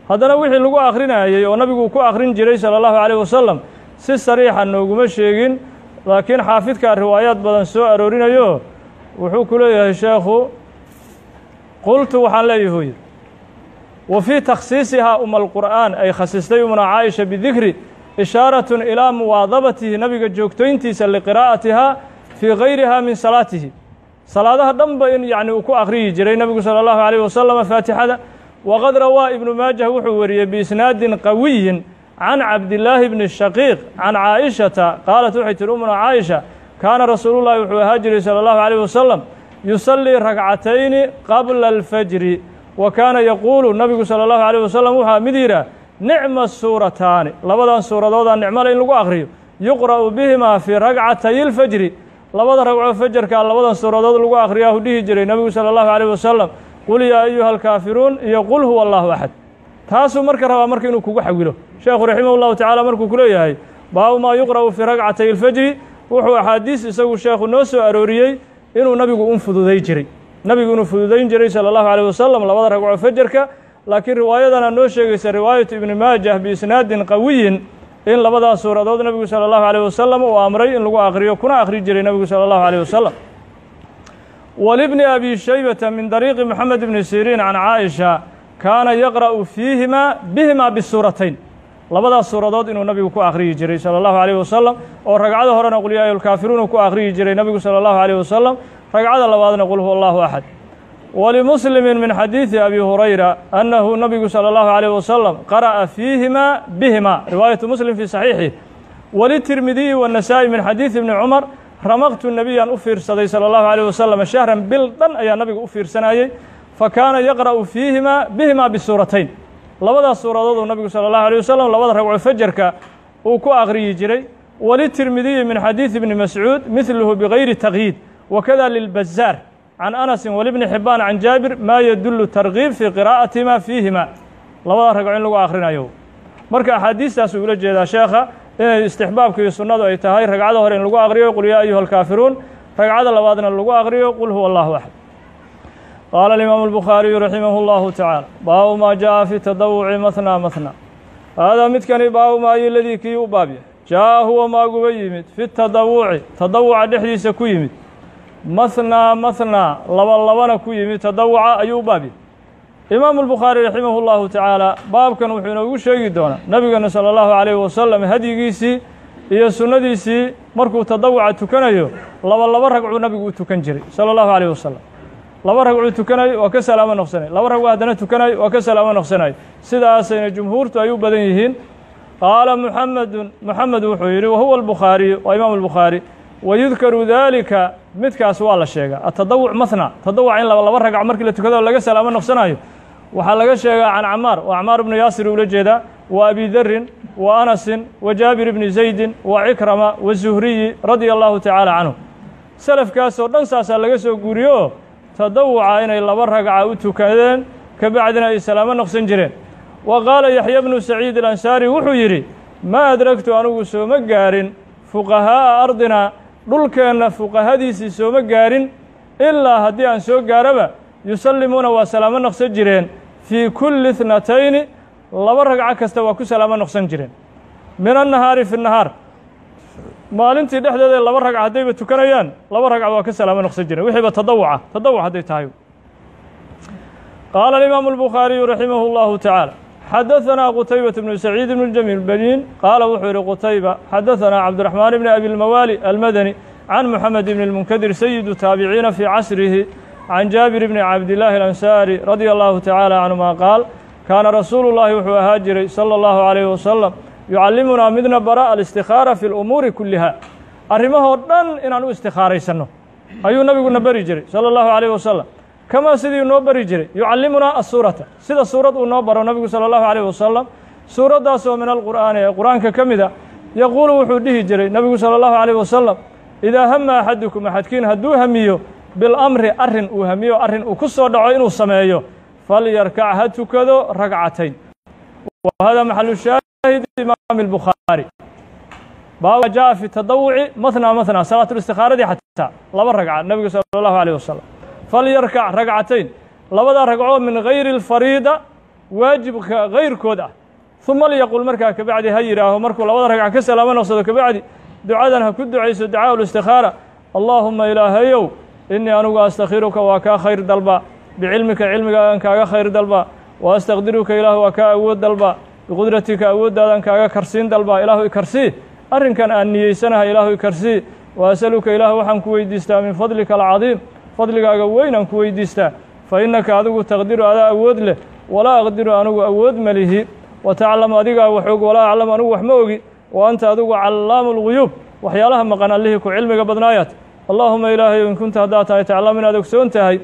haddana wixii lagu akhrinayey oo nabigu ku akhrin jiray sala allahu calayh wasalam si sariixa nooguma sheegin laakiin xaafidkaa riwaayaad badan soo aroorinayo wuxuu ku leeyahay sheekhu qultu waxaan leeyahu yidhi wa fii takhsiisihaa uma alqur'aan ay khasistay umna caaisha bidikri ishaaratun ilaa muwaadabatihi nabiga joogtoyntiisa liqiraa'atihaa fii gayriha min salaatihi salaadaha dhanba in yacni uu ku akhriyi jiray nebigu sala allahu calayh wasalama faatixada waqad rawaa ibnu maajah wuxuu wariyey biisnaadin qawiyin can cabdillaahi bni shaqiiq can caa'ishata qaalat waxay tihi umna caaisha kaana rasuulullahi wuxuu ahaa jiray sala allahu calayh wasalam yusallii ragcatayni qabla alfajri. Wa kaana yaquulu nabigu sala allahu calayh wasalam wuxaa mid yidhaah nicma suurataani labadan suuradoodaa nicmale in lagu akhriyo yuqra'u bihimaa fii ragcatayi lfajri labada ragcoo fajarkaa labadan suuradood lagu akhriyaa hu dhihi jiray nebigu sala allahu calayh wasalam qul yaa ayuha alkaafiruun iyo qul huwa allahu axad taasuu marka rabaa marka inuu kugu xawilo. Sheekhu raximah llahu tacaala markuu ku leeyahay baabu maa yuqra'u fii ragcatay lfajri wuxuu axaadiis isagu sheekhu noo soo arooriyey inuu nabigu un fududay jiray. Nabigu inuu fududayn jiray sala allahu calayh wasalam labada ragcoo fajarka laakiin riwaayadana noo sheegaysa riwaayatu ibni maajah biisnaadin qawiyin in labadaas suuradood nebigu sala allahu calayh wasalam uu amray in lagu akhriyo kuna akhri jiray nebigu sala allahu calayh wasalam walibni abi shaybata min dariiqi moxamed ibni siriin can caaisha kaana yaqra'u fiihimaa bihimaa bisuuratayn labadaas suuradood inuu nabigu ku akhriyi jiray sala allahu alayh wasalam oo ragcada horena qul yaa ayuhulkaafiruun uu ku akhriyi jiray nebigu sala allahu alayh wasalam ragcada labaadna qul huwa allahu walimuslimin min xadiidi abi hurayra annahu nabigu salى اllahu عalيه wasalam qara'a fiihima bihima riwaayatu muslim fii saxiixih walitirmidiyi wالnasaa'i min xadiidi ibni cumar ramaqtu nebiyaan u fiirsaday salى اllahu عalيه wasalam shahran bil dhan ayaa nabiga u fiirsanayey fakaana yaqra'u fiihima bihima bisuuratayn labadaas suuradooduu nabigu salى اllahu عalيه wasalam labada ragco fajarka uu ku akhriyi jiray walitirmidiyi min xadiidi ibni mascuud midluhu bigayri taqyiid wakada lilbazaar can anasin walibni xibaan can jaabir maa yadullu tarkiib fii qiraa'atima fiihima labada ragco in lagu akhrinayo marka axaadiistaasuu ula jeedaa sheekha inay istixbaabka iyo sunnadu ay tahay ragcada hore in lagu aqriyo qul yaa ayuha alkaafiruun ragcada labaadna lagu aqriyo qul huwa allahu axad qaala alimaamu albukhaariyu raximah اllahu tacaala baabu maa jaءa fi tadawuci mathnaa mathnaa haadaa midkani baabu maayo ladii kii u baabya jaa'a huwa maaguba yimid fi tadawuci tadawuca dhexdiisa ku yimid mathnaa mathnaa laba labana ku yimi tadawuca ayuu baab yahy imaamu albukhaari raximah اllahu tacaala baabkan wuxuu inoogu sheegi doonaa. Nebigeenna sala allahu alayhi wasalam hadyigiisii iyo sunnadiisii markuu tadawuca tukanayo laba laba ragcuu nabigu u tukan jiray sala allahu alayh wasalam laba ragcuu tukanay waa ka salaamo noqsanay. Laba ragcuu haddana tukanay waa ka salaamo noqsanay. Sidaasayna jumhuurtu ay u badan yihiin. Qaala muxamedun moxamed wuxuu yidhi wahuwa albukhaariyu waa imaamu albukhaari wayudkaru daalika midkaas waa la sheegaa atadawuc mathna tadawuc in laba ragc markii la tukado laga salaamo noqsanayo waxaa laga sheegaa can camaar oo camaar ibnu yaasir ula jeedaa wa abi darin wa anasin wa jaabir ibni zaydin wa cikrama wa zuhriyi radia allahu tacaala canhu selafkaasoo dhan saasaa laga soo guuriyo tadawuca inay laba ragca u tukadeen ka bacdina ay salaamo noqsan jireen wa qaala yaxya bnu saciid alansaari wuxuu yidhi ma adragtu anugu sooma gaarin fuqahaa'a ardina dhulkeenna fuqahadiisii sooma gaarin ilaa haddii aan soo gaaraba yusallimuuna waa salaamo noqsan jireen. Fii kulli ithnatayni laba ragco kasta waa ku salaamo noqsan jireen. Min annahaari fi nahaar maalintii dhexdeeda ee laba ragc haddayba tukanayaan laba ragca waa ka salaamo noqsan jireen. Wixiiba tadawuca tadawuc hadday tahay. Qaala alimaamu albukhaariyu raximah اllahu tacaala xadaثanaa qutaybaة bnu saciid bn jamiil baniin qaala wuxuu yihi qutayba xadaثanaa cabdiraxmaan bni abi lmawaali almadani can moxamed bn اlmunkadir sayidu taabiciina fii casrihi can jaabir bni cabdillaahi alansaari radia allahu tacaala canhuma qaal kaana rasuulu llaahi wuxuu ahaa jiray salى اllahu عalayh wasalam yucallimunaa midna bara alistikaara fi lumuuri kulliha arrimahoo dhan inaan u istikhaaraysanno ayuu nabiguna beri jiray salى اllahu عalayh wasalam kamaa sidii noo bari jiray yucallimunaa asuurata sida suurad uu noo baro nebigu sala allahu alayh wasalam suuraddaasoo min alqur'aani ee qur'aanka ka mid a yaquulu wuxuu dhihi jiray nebigu sala allahu alayh wasalam idaa hama axadukum axadkiin hadduu hamiyo bilamri arrin uu hamiyo arrin uu ku soo dhaco inuu sameeyo falyarkac ha tukado ragcatayn wa hada maxalu shaahid imaami albukhaari baaba jaa fi tadawuci mathnaa mathnaa salaatulistikaaradii xataa laba ragca nebigu sala allahu alayh wasalam falyarkac ragcatayn labada ragcoo min hayri alfariida waajibka hayrkood ah. Uma lyaqul markaa kabacdi ha yidhaaho markuu labada ragca ka salaamo noqsado kabacdi ducadan ha ku ducayso ducaa ulistikhaara allaahuma ilaahayow innii anugu astakhiruka waa kaa khayr dalba. Bicilmika cilmigaadan kaaga khayr dalba. Wa astaqdiruka ilaah waa kaa awood dalba. Biqudratika awooddaadan kaaga karsiin dalba. Ilaahu ikarsii arrinkan aan niyeysanahay ilaahu ikarsii wa asaluka ilaah waxaan ku weydiistaa min fadlika alcadiim fadligaaga weynaan ku weydiistaa fa innaka adigu taqdiru adaa awood leh walaa aqdiru anugu awood ma lihi. Wa taclamu adigaa waxoog walaa aclamu anugu wax ma ogi. Wa anta adigu callaamu اlguyuub waxyaalaha maqan allihii ku cilmiga badnaayaad. Allaahuma ilaahayow in kunta haddaad tahay taclamu inaad ogsoon tahay.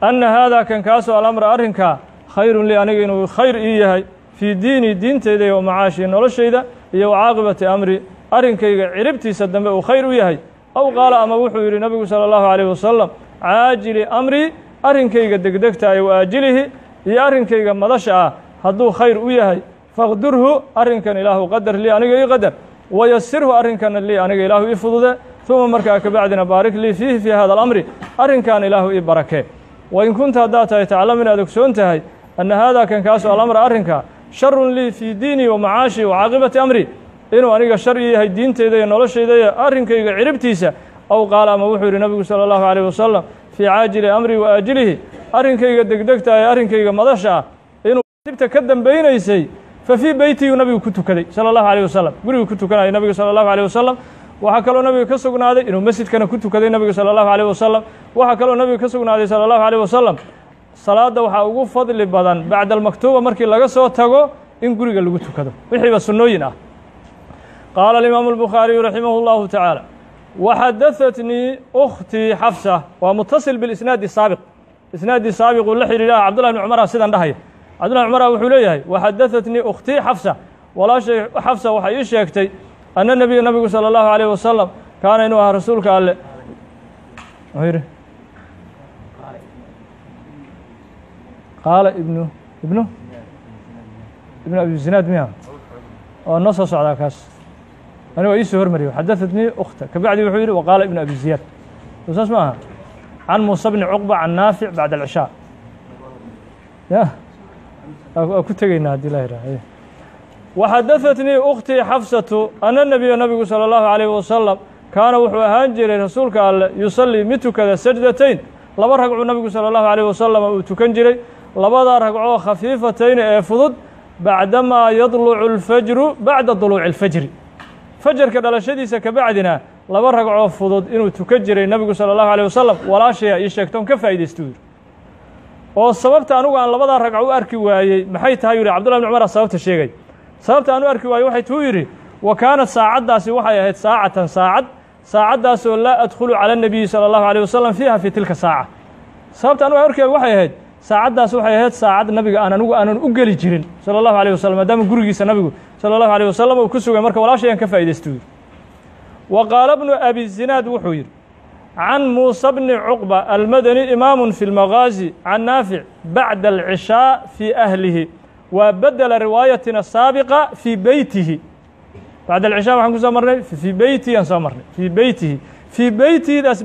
Anna haadaa kan kaasoo alamra arrinkaa khayrun lii aniga inuu khayr ii yahay fii diinii diinteyda iyo macaashii noloshayda iyo wa caaqibati amri. Arrinkayga ciribtiisa dambe uu khayr u yahay aw qaala ama wuxuu yidhi nabigu salى اllahu عalيh wasalam caajili amrii arrinkayga degdegtaay wa aajilihi iyo arrinkayga madasha ah hadduu khayr u yahay faqdurhu arrinkan ilaahu qadar lii aniga ii qadar wayasirhu arrinkana lii aniga ilaahu ii fudude uma markaa kabacdina baarik lii fiihi fii hada alamri arrinkan ilaahu ii barakee wain kunta haddaad tahay taclam inaad ogsoon tahay anna haadaa kan kaasoo alamra arrinka sharun lii fii diinii wa macaashii wa caaqibati amri inuu aniga sharci yahay diinteyda iyo noloshayda iyo arrinkayga ciribtiisa aw qaal ama wuxuu yidhi nabigu sala allahu caleyh wasalam fii caajili amri wa aajilihi arrinkayga degdegta ah ee arrinkayga madasha ah inuu dibta ka dambaynaysay fa fi beytii nabigu ku tukaday sala allahu caleyh wasalam guriga ku tukanayay nabigu sala allahu caleyh wasalam waxaa kaloo nabiga ka sugnaaday inuu masjidkana ku tukaday nabigu sala allahu caleyh wasalam waxaa kaloo nabiga ka sugnaaday sala allahu caleyh wasalam salaada waxaa ugu fadli badan bacda almaktuuba markii laga soo tago in guriga lagu tukado. Wixiiba sunnooyin ah qaala alimaamu albukhaariyu raximah اllahu tacaala waxadahatnii ukhtii xafsa waa mutasil bilisnaadi saabiq isnaadii saabiquu la xidhiidhaha cabdullahi bni cumara sidan dhahaya cabdullahi bn cumara wuxuu leeyahay waxadahatnii ukhtii xafsa walaashay xafsa waxay ii sheegtay ana nebiya nabigu salى اllahu عalيh wasalam kaana inuu ahaa rasuulka alle muxuu yidhi qaala ibnu ibnu ibnu abi zinaad miya oo noo soo socdaa kaas ani waa iisoo hormariyo xadaثatnii ukhta kabacdi wuxuu yidhi waqaala ibnu abi ziyaad soo saas ma aha can muusa bni cuqba can naafic bacda alcishaa ya waa ku tegaynaa haddii la yidhaha waxadaثatnii ukhtii xafsatu ana nebiya nabigu salى اllahu عalيh wasalam kaana wuxuu ahaan jiray rasuulka alle yusallii mid tukada sajdatayn laba ragcuu nabigu salى اllahu عalيh wasalam uu tukan jiray labadaa ragcoo khafiifatayni ee fudud bacdamaa yadlucu اlfajru bacda duluuci اlfajri fajarka dhalashadiisa ka bacdina laba ragcoo fudud inuu tukan jiray nebigu salى اllahu عalيه wasalam walaashaya ii sheegtoon ka faa'iidaystu yidhi oo sababta anugu aan labadaa ragco u arki waayey maxay tahay yidhi cabdullahi bn cumar sababta sheegay sababta aan u arki waayey waxay tuu yidhi wa kaanat saacaddaasi waxay ahayd saacatan saacad saacaddaasoo laa adkhulu cala الnabiyi salى اllahu عalيه wasalam fiiha fii tilka saaca sababta anu arki waayey waxay ahayd saacaddaas waxay ahayd saacad nabiga aan anigu aanan u geli jirin. Sala allahu alayh wasalam maadaama gurigiisa nabigu sala allahu alayh wasalam uu ku sugay marka walaashayaan ka faa'iidaysto yidhi wa qaala bnu abi zinaad wuxuu yidhi can muusa bni cuqba almadani imaamun fi lmaqaazi can naafic bacda alcishaa fii ahlihi wa badela riwaayatina saabiqa fii beytihi bacda alcishaa waxaan ku soo marnay في بيته في soo marnay fii beytihi fii beytihidaas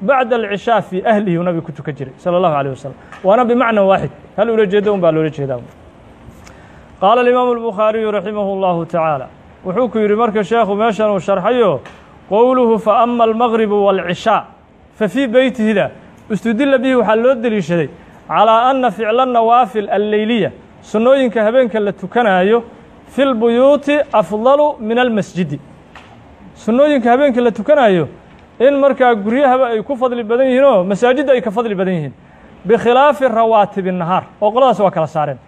bacda alcishaa fii ahlihi uu nabiga ku tukan jiray salى اllahu عalيه wasalam waana bimacna waaxid hal ula jeedo un baa loola jeedaa qaala alimaamu albukhaariyu raximah اllahu tacaala wuxuu ku yidhi marka sheekhu meeshan uu sharxayo qowluhu faama almagribu wاlcishaa fa fii beytihida istudila bihi waxaa loo deliishaday calىa ana ficla nawaafil alleyliya sunnooyinka habeenka la tukanaayo fi lbuyuuti afdalu min almasjidi sunnooyinka habeenka la tukanaayo in markaa guryahaba ay ku fadli badan yihiin oo masaajidda ay ka fadli badan yihiin bikhilaafi rawaatibi nahaar oo qoladaas waa kala saareen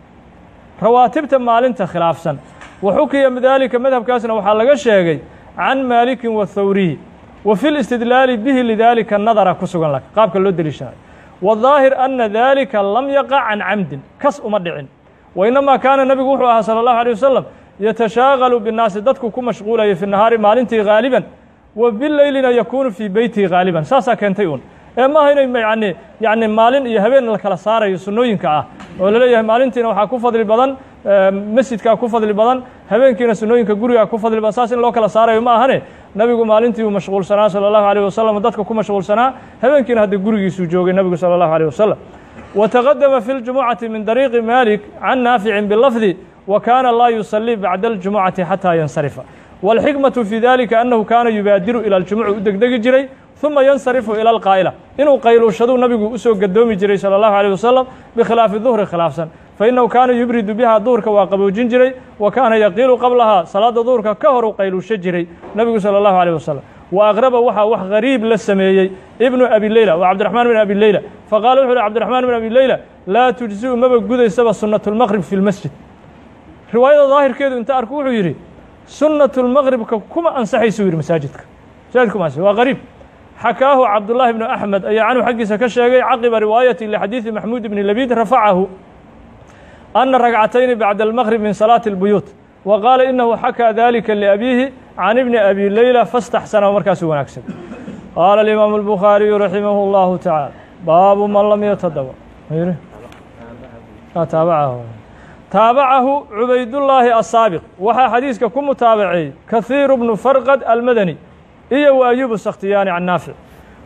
rawaatibta maalinta khilaafsan wa xukiya daalika madhabkaasna waxaa laga sheegay can maalikin wathawriyi wa fi listidlaali bihi lidaalika nadara ku sugan lak qaabka loo deliishanayo wadaahir anna daalika lam yaqa can camdin kas uma dhicin. Wa inamaa kaana nebigu wuxuu ahaa sala allahu alيyه wasalam yatashaaqalu binnaasi dadku ku mashquulaya fi nahaari maalintii haaliban wa bileylina yakuunu fii beytihi haaliban saasaa keentay uun. Ee maaha inay yani yacni maalin iyo habeen la kala saarayo sunnooyinka ah oo la leeyahay maalintiina waxaa ku fadli badan masjidkaa ku fadli badan habeenkiina sunnooyinka gurigaa ku fadli badan saas in loo kala saarayo ma ahane. Nabigu maalintii uu mashquulsanaa sala allahu alayh wasalam dadka ku mashquulsanaa habeenkiina hadda gurigiisuu joogay nabigu sala allahu alayh wasalam wataqadama fi ljumucati min dariiqi maalik can naaficin bilafdi wa kaana laa yusallii bacda aljumucati xataa yansarifa wاlxikmaةu fii dalika annahu kaana yubaadiru ilى اljumuc u degdegi jiray ثuma yansarifu ilى اlqaa'la inuu qayluushaduu nabigu usoo gadoomi jiray salى الlahu عalيه wasalam bikhilaafi duhri khilaafsan fainahu kaana yubridu biha duhurka waa qaboojin jiray wa kaana yaqiilu qablahaa salaada duhurka ka hor u qayluusho jiray nebigu salى الlahu عalيه wasalam wa aqraba waxaa wax gariib la sameeyey ibnu abi leyla waa cabdiraxmaan bin abi leyla faqala wuxu uhi cabdiraxmaan bin abi leyla laa tujzi'u maba gudaysaba sunnatu lmaqrib fi lmasjid riwaayada daahirkeedu inta arku wuxuu yidhi sunnatu lmaqribka kuma ansaxaysu yidhi masaajidka. Masaajid kuma ansax waa gariib xakaahu cabdullaahi bnu axmed ayaa canhu xaggiisa ka sheegay caqiba riwaayati lixadiidi maxmuud ibni labiid rafacahu ana ragcatayni bacda almaqrib min salaati اlbuyuut wa qaala inahu xakaa dalika liabiihi can ibni abi leyla fastaxsana markaasu wanaagsan. Qaala alimaamu albukhaariyu raximah اllahu tacaala baabu man lam yatadawa taabacahu taabacahu cubaydullaahi asaabiq. Waxaa xadiiska ku mutaabaceeyey kahiiru bnu farqad almadani iyo wa ayubu sakhtiyaani can naafic.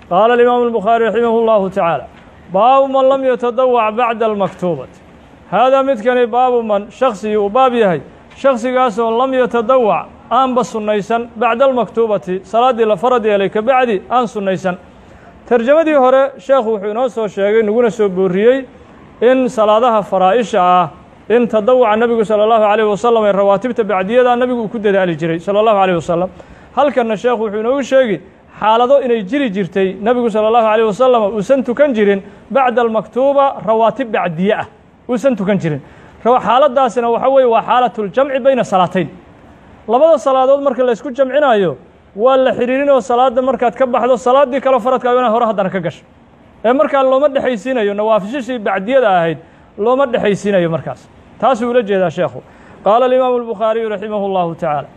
Qaala alimaamu albukhaari raximah اllahu tacaala baabu man lam yatadawac bacda almaktuubati haadaa midkani baabu man shaksigii uu baab yahay shaksigaasoo lam yatadawac aanba sunnaysan bacda almaktuubati salaaddii la farad yeelay ka bacdi aan sunnaysan. Tarjamadii hore sheekhu wuxuu inoo soo sheegay naguna soo booriyey in salaadaha faraa'isha ah in tadawuca nebigu sala allahu calayh wasalam ee rawaatibta bacdiyada nebigu uu ku dadaali jiray sala allahu calayh wasalam halkanna sheekhu wuxuu inoogu sheegi xaalado inay jiri jirtay nebigu sala allahu calayh wasalam uusan tukan jirin bacda almaktuuba rawaatib bacdiye ah. Uusan tukan jirin. Xaaladaasina waxa weeye waa xaalatljamci bayna salaatayn labada salaadood marka la ysku jamcinaayo waa la xidhiirinoo salaadda markaad ka baxdo salaaddii kale faradkaaga inaad hore haddana ka gasho. Ee markaa looma dhexaysiinayo nawaafishishii bacdiyada ahayd looma dhexaysiinayo markaas taasuu ula jeedaa sheekhu qaala alimaamu albukhaariyu raximah اllahu tacaala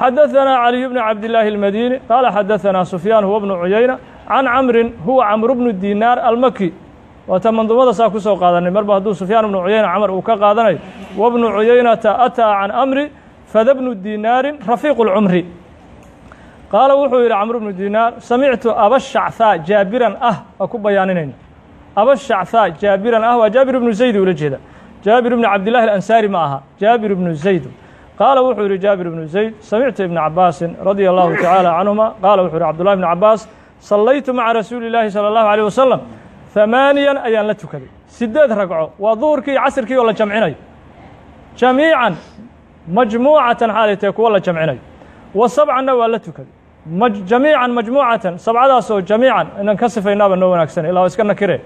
xadaثanaa caliyu bni cabdillaahi almadini qaala xadaثanaa sufyaan huwa bnu cuyayna can camrin huwa camru bnu dinaar almaki waata mandumada saa ku soo qaadanay marba hadduu sufyaan bnu cuyayna camar uu ka qaadanayo wabnu cuyaynata ataa can amri fada bnu dinaarin rafiiqu اlcumri qaala wuxuu yidhi camru bnu dinaar samictu abashachaa jaabiran ah waa ku bayaaninayna abashachaa jaabiran ah waa jaabir ibnu zayd ula jeeda jaabir ibnu cabdillahi alansaari ma aha. Jaabir ibnu zayd. Qaala wuxuu yidhi jaabir ibnu zayd samictu ibna cabaasin radia allahu tacaala canhuma qaala wuxuu yidhi cabdullahi ibnu cabaas sallaytu maca rasuuli illaahi sala allahu aleyh wasalam hamaaniyan ayaan la tukaday. Siddeed ragco. Waa duhurkii iyo casirkii oo la jamcinayo jamiican majmuucatan xaalay tahay kuwa la jamcinayo wa sabcanna waa la tukaday. Jamiican majmuucatan sabcadaasoo jamiican inaan ka sifaynaaba noo wanaagsan ilaa iska nakire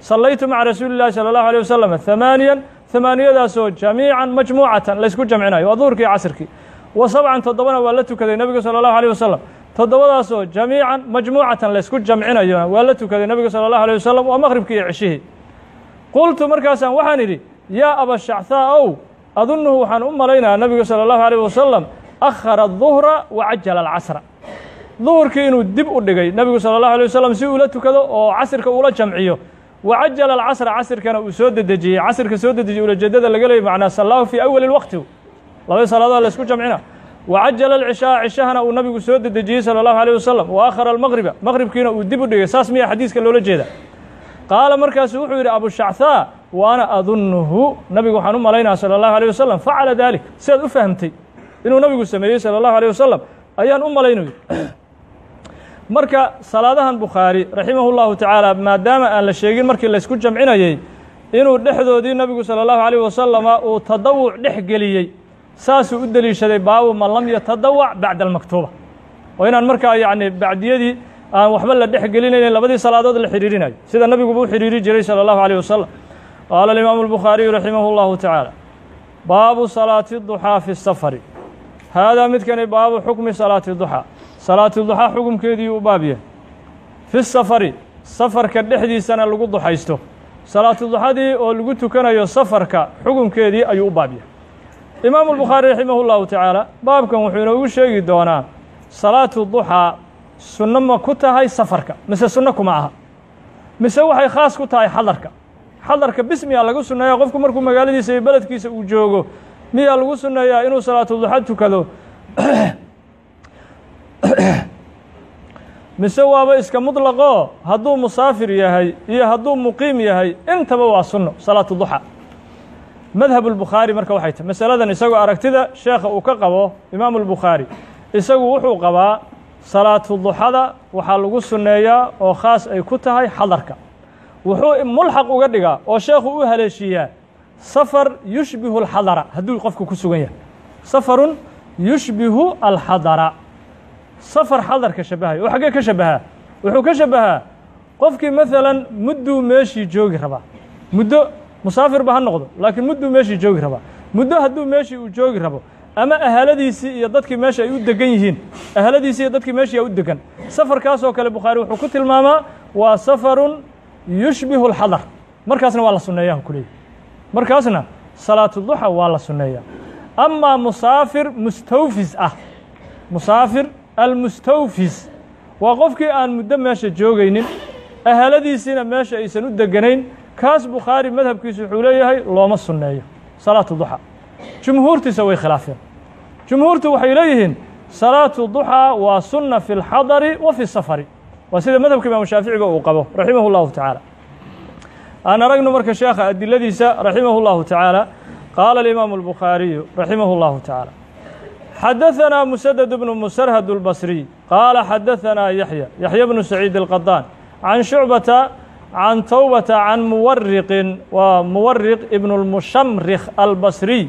sallaytu maca rasuuli illahi sala allahu alيh wasalam hamaaniyan hamaaniyadaasoo jamiican majmuucatan laysku jamcinayo waa duhurkii iyo casirkii wa sabcan toddobana waa la tukaday nebigu sala allahu alيh wasalam toddobadaasoo jamiican majmuucatan laysku jamcinayona waa la tukaday nebigu sala allahu alيh wasalam waa maqhribkii iyo ceshihii qultu markaasaan waxaan idhi yaa abashachaa ow adunnuhu waxaan u malaynayaa nebigu sala allahu alيh wasalam akhara aduhra wa cajala alcasra duhurkii inuu dib u dhigay nebigu sala allahu alay wasalam si uula tukado oo casirka uula jamciyo wacajala alcasra casirkana uu soo dedejiyey casirka soo dedejiyey ulajeedada laga leeyay macnaa sallaahu fii awali waqti labada salaadoha laysku jamcina wacajala alcishaa cishahana uu nabigu soo dedejiyey sala allahu alayh wasalam wa akhara almaqriba maqribkiina uu dib u dhigay saas miyaa xadiiska loola jeeda qaala markaasu wuxuu yidhi abushacthaa waana adunnuhu nabigu waxaan u malaynaha sala allahu alayh wasalam facala daalik sidaad u fahamtay inuu nabigu sameeyey sala allahu alayh ayaan u malaynay marka salaadahan bukhaari raximahu llahu tacaala maadaama aan la sheegin markii laysku jamcinayey inuu dhexdoodii nabigu sala allahu alayh wasalama uu tadawuc dhex geliyey saasuu u deliishaday baabu man lam yatadawac bacda almaktuuba. Oo inaan markaa yacni bacdiyadii aan waxba la dhex gelinaynin labadii salaadood la xidhiirinayo sida nabiguba u xidhiiri jiray sala allahu alayh wasalam qaala alimaamu albukhaariyu raximahu llahu tacaala baabu salaati duxaa fi safari. Haadaa midkani baabu xukmi salaati duxaa salaati duxaa xukumkeedii u baab fi safari safarka dhexdiisana lagu duxaysto. Salaatu duxadii oo lagu tukanayo safarka xukumkeedii ayuu u baab yahay. Imaamu albukhaari raximah llahu tacaala baabkan wuxuu inoogu sheegi doonaa salaatu duxaa sunno ma ku tahay safarka mise sunno kuma aha. Mise waxay khaas ku tahay xadarka. Xadarka bis miyaa lagu sunneeyaa qofku markuu magaaladiisa iyo beledkiisa uu joogo miyaa lagu sunneeyaa inuu salaatu duxa tukado <clears throat> mise waaba iska muطlaqoo hadduu musaafir yahay iyo hadduu muqiim yahay intaba waa sunno salaatu duxa madhab اlbukhaari marka waxay tahy masaladan isagoo aragtida sheekha uu ka qabo imaamu اlbukhaari isagu wuxuu qabaa salaatu duxada waxaa lagu sunneeyaa oo khaas ay ku tahay xadarka wuxuu mulxaq uga dhigaa oo sheekhu u haleeshiiyaa safar yushbihu alxadara hadduu qofku ku sugan yahay safarun yushbihu alxadara safar xadarka shabahayo oo xaggee ka shabahaa wuxuu ka shabahaa qofkii maalan mudduu meeshii joogi rabaa muddo musaafirba ha noqdo laakiin mudduu meeshii joogi rabaa muddo hadduu meeshii uu joogi rabo ama ahaladiisii iyo dadkii meesha ay u degan yihiin ahaladiisii iyo dadkii meeshii u degan safarkaasoo kale bukhaari wuxuu ku tilmaamaa waa safarun yushbihu alxadar markaasna waa la sunneeyaa ku leeyahy markaasna salaatu duxa waa la sunneeyaa amaa musaafir mustawfis ah musaafir almustawfis waa qofkii aan muddo meesha joogaynin ahaladiisiina meesha aysan u deganayn kaas bukhaari madhabkiisu wuxuu leeyahay looma sunneeyo salaatu duxa jumhuurtiisa way khilaafeen jumhuurtu waxay leeyihiin salaatu duxaa waa sunna fi اlxadari wa fi safari waa sida madhabka imaamu shaaficiga uu qabo raximah اllahu tacaala aan aragno marka sheekha adiladiisa raximah اllahu tacaala qaala alimaamu اlbukhaariyu raximah اllahu tacaala xadaثanaa musadد bnu musrhd الbصriي qaala xadaثanaa yaحya yaحya bnu saciid الqadaan can shucbata can towbata can muwariqin waa muwariq ibn اlmushamrikh albasriy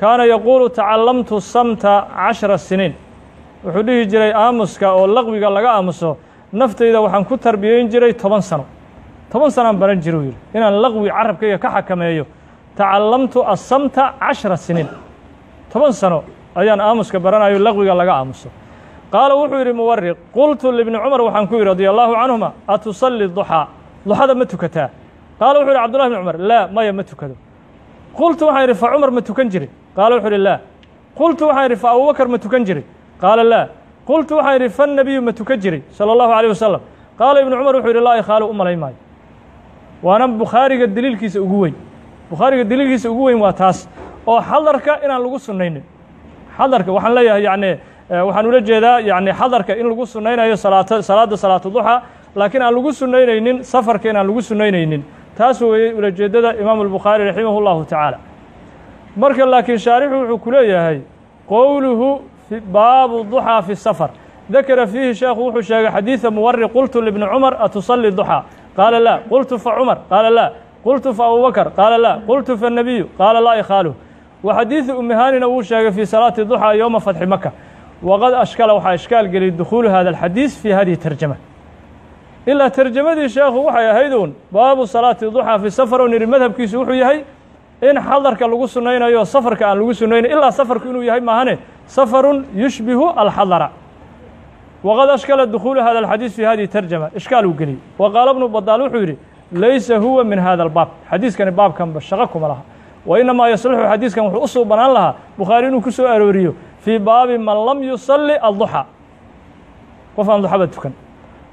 kaana yaquulu tacalamtu samta cashra siniin wuxuu dhihi jiray aamuska oo laqwiga laga aamuso naftayda waxaan ku tarbiyeyn jiray toban sano toban sanaan baran jira u yidhi inaan laqwi carabkayga ka xakameeyo tacalamtu asamta cashra siniin toban sano ayaan aamuska baranayo laqwiga laga aamuso. Qaala wuxuu yidhi muwariq qultu libni cumar waxaan ku yidhi radia allahu canhuma atusalli duxaa duxada ma tukataa. Qaala wuxuu yidhi cabdullahi bni cumar laa maya ma tukado. Qultu waxaan yidhi fa cumar ma tukan jiray qaala wuxuu yidhi laa qultu waxaan yidhi fa abubakar ma tukan jiray qaala laa qultu waxaan yidhi fa nabiyu ma tukan jiray sala allahu alayh wasalam qaala ibnu cumar wuxuu yidhi laa ikhaalu u malayn maayo. Waana bukhaariga deliilkiisa ugu weyn. Bukhaariga deliilkiisa ugu weyn waa taas oo xadarka inaan lagu sunnaynin xadarka waxaan leeyahay yacni waxaan ula jeedaa yacni xadarka in lagu sunnaynayo salaata salaadda salaatu duxa laakiin aan lagu sunnaynaynin safarka inaan lagu sunnaynaynin taas weeyey ulajeeddada imaamu albukhaari raximah اllahu tacaala. Marka laakiin shaarixu wuxuu ku leeyahay qowluhu baabu duxaa fi safar. Dakara fiihi sheekhu wuxuu sheegay xadiida muwariq qultu libni cumar atusali duxaa qaala laa. Qultu fa cumar? Qaala laa. Qultu fa abubakar? Qaala laa. Qultu fa nabiyu qaala laa ikhaaluh wa xadiidu umihaanina wuu sheegay fii salaati duxaa yowma fatxi maka waqad ashkala waxaa ishkaal geliyay dukhuulu hada alxadiis fii hadihi tarjama. Ilaa tarjamadii sheekhu waxay ahayd uun baabu salaati duxaa fi safar oo nidhi madhabkiisu wuxuu yahay in xadarka lagu sunnaynayo safarka aan lagu sunnaynayo ilaa safarku inuu yahay maahane safarun yushbihu alxadara. Waqad ashkala dukhuulu hada alxadiis fi hadihi tarjama ishkaal uu geliyey. Wa qaala bnu badaal wuxuu yidhi laysa huwa min hada albaab xadiiskani baabkanba shaqo kuma laha wa inamaa yaslixu xadiiskan wuxuu u suu banaan lahaa bukhaari inuu ku soo arooriyo fii baabi man lam yusalli adduxa qof aan duxaba tukan.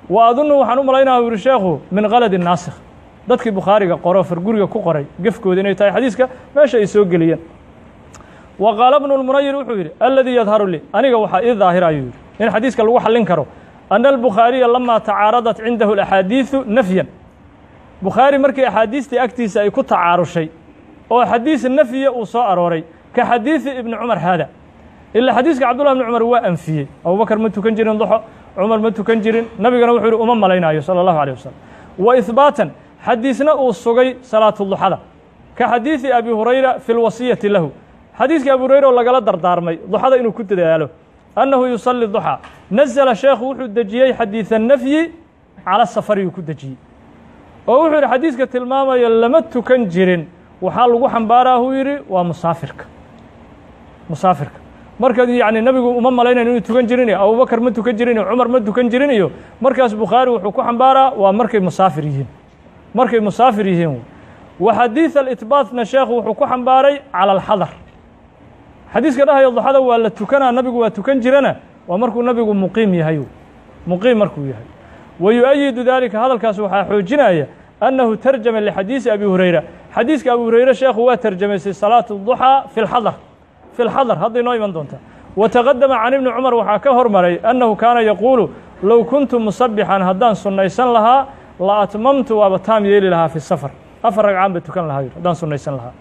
Wa adunnu waxaan u malaynaya u yihi sheekhu min kaladi naasikh dadkii bukhaariga qoro farguriga ku qoray gefkooda inay tahay xadiiska meesha ay soo geliyeen. Wa qaala bnu lmunayir wuxuu yidhi aladii yadharu lii aniga waxaa ii daahira ayuu yidhi in xadiiska lagu xallin karo. Ana albukhaariya lamaa tacaaradat cindahu alaxaadiidu nafyan. Bukhaari markii axaadiistii agtiisa ay ku tacaarushay oo xadiis nafyiya uu soo arooray ka xadiidi ibni cumar haada. Ilaa xadiiska cabdullah bni cumar waa anfiyey. Abubakar ma tukan jirin duxo cumar ma tukan jirin. Nabigana wuxuu yihi uma malaynayo sala allahu alيh wasalam wa ihbaatan xadiisna uu sugay salaatu duxada ka xadiidi abi hurayra fi lwasiyati lahu. Xadiiskii abi hurayra oo lagala dardaarmay duxada inuu ku dadaalo annahu yusalli duxaa nazla sheekhu wuxuu dejiyey xadiida nafyi cala safariyuu ku dejiyey. Oo wuxuu yidhi xadiiska tilmaamaya lama tukan jirin waxaa lagu xambaaraa huu yidhi waa musaafirka. Musaafirka. Marka yacni nebigu uma malaynayn inuu tukan jirin iyo abubakar ma tukan jirin iyo cumar ma tukan jirin iyo markaas bukhaari wuxuu ku xambaaraa waa markay musaafir yihiin. Markay musaafir yihiin. Wa xadiid alitbaatna sheekhu wuxuu ku xambaaray cala alxadar. Xadiiska dhahaya duxada waa la tukanaa nabigu waa tukan jirana waa markuu nabigu muqiim yahay. Muqiim markuu yahay. Wa yu-ayidu dalika hadalkaas waxaa xoojinaya annahu tarjama lixadiisi abi hurayra xadiiska abi hurayre sheekhu waa tarjamaysay salaatu duxaa fi lxadar fi lxadar hadday noo iman doontaa wa taqadama can ibni cumar waxaa ka hormaray annahu kaana yaquulu low kuntu musabixan haddaan sunnaysan lahaa la atmamtu waaba taam yeeli lahaa fi safar afar ragcaan ba tukan lahaa haddaan sunnaysan lahaa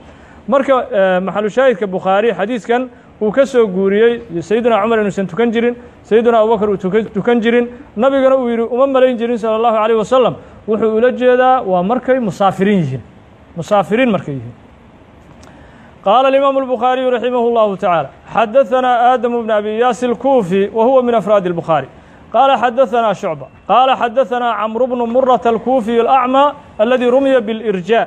marka maxalu shaahidka bukhaari xadiiskan uu ka soo guuriyey sayidina cumar inuusan tukan jirin sayidina abubakar uu tukan jirin nabigana uu yidhi uma malayn jirin salى اllahu عalيه wasalam wuxuu ula jeedaa waa markay musaafiriin yihiin musaafiriin markay yihiin qaala الimaamu الbukhaariyu raximah اllahu taعaalى xadaثanaa aadamu bn abi yaasi اlkuufi wa huwa min afraadi الbukhaari qaala xadaثanaa shucba qaala xadaثanaa camru bnu murata alkuufiyu اlأcmى aladi rumiya bاlإrjاء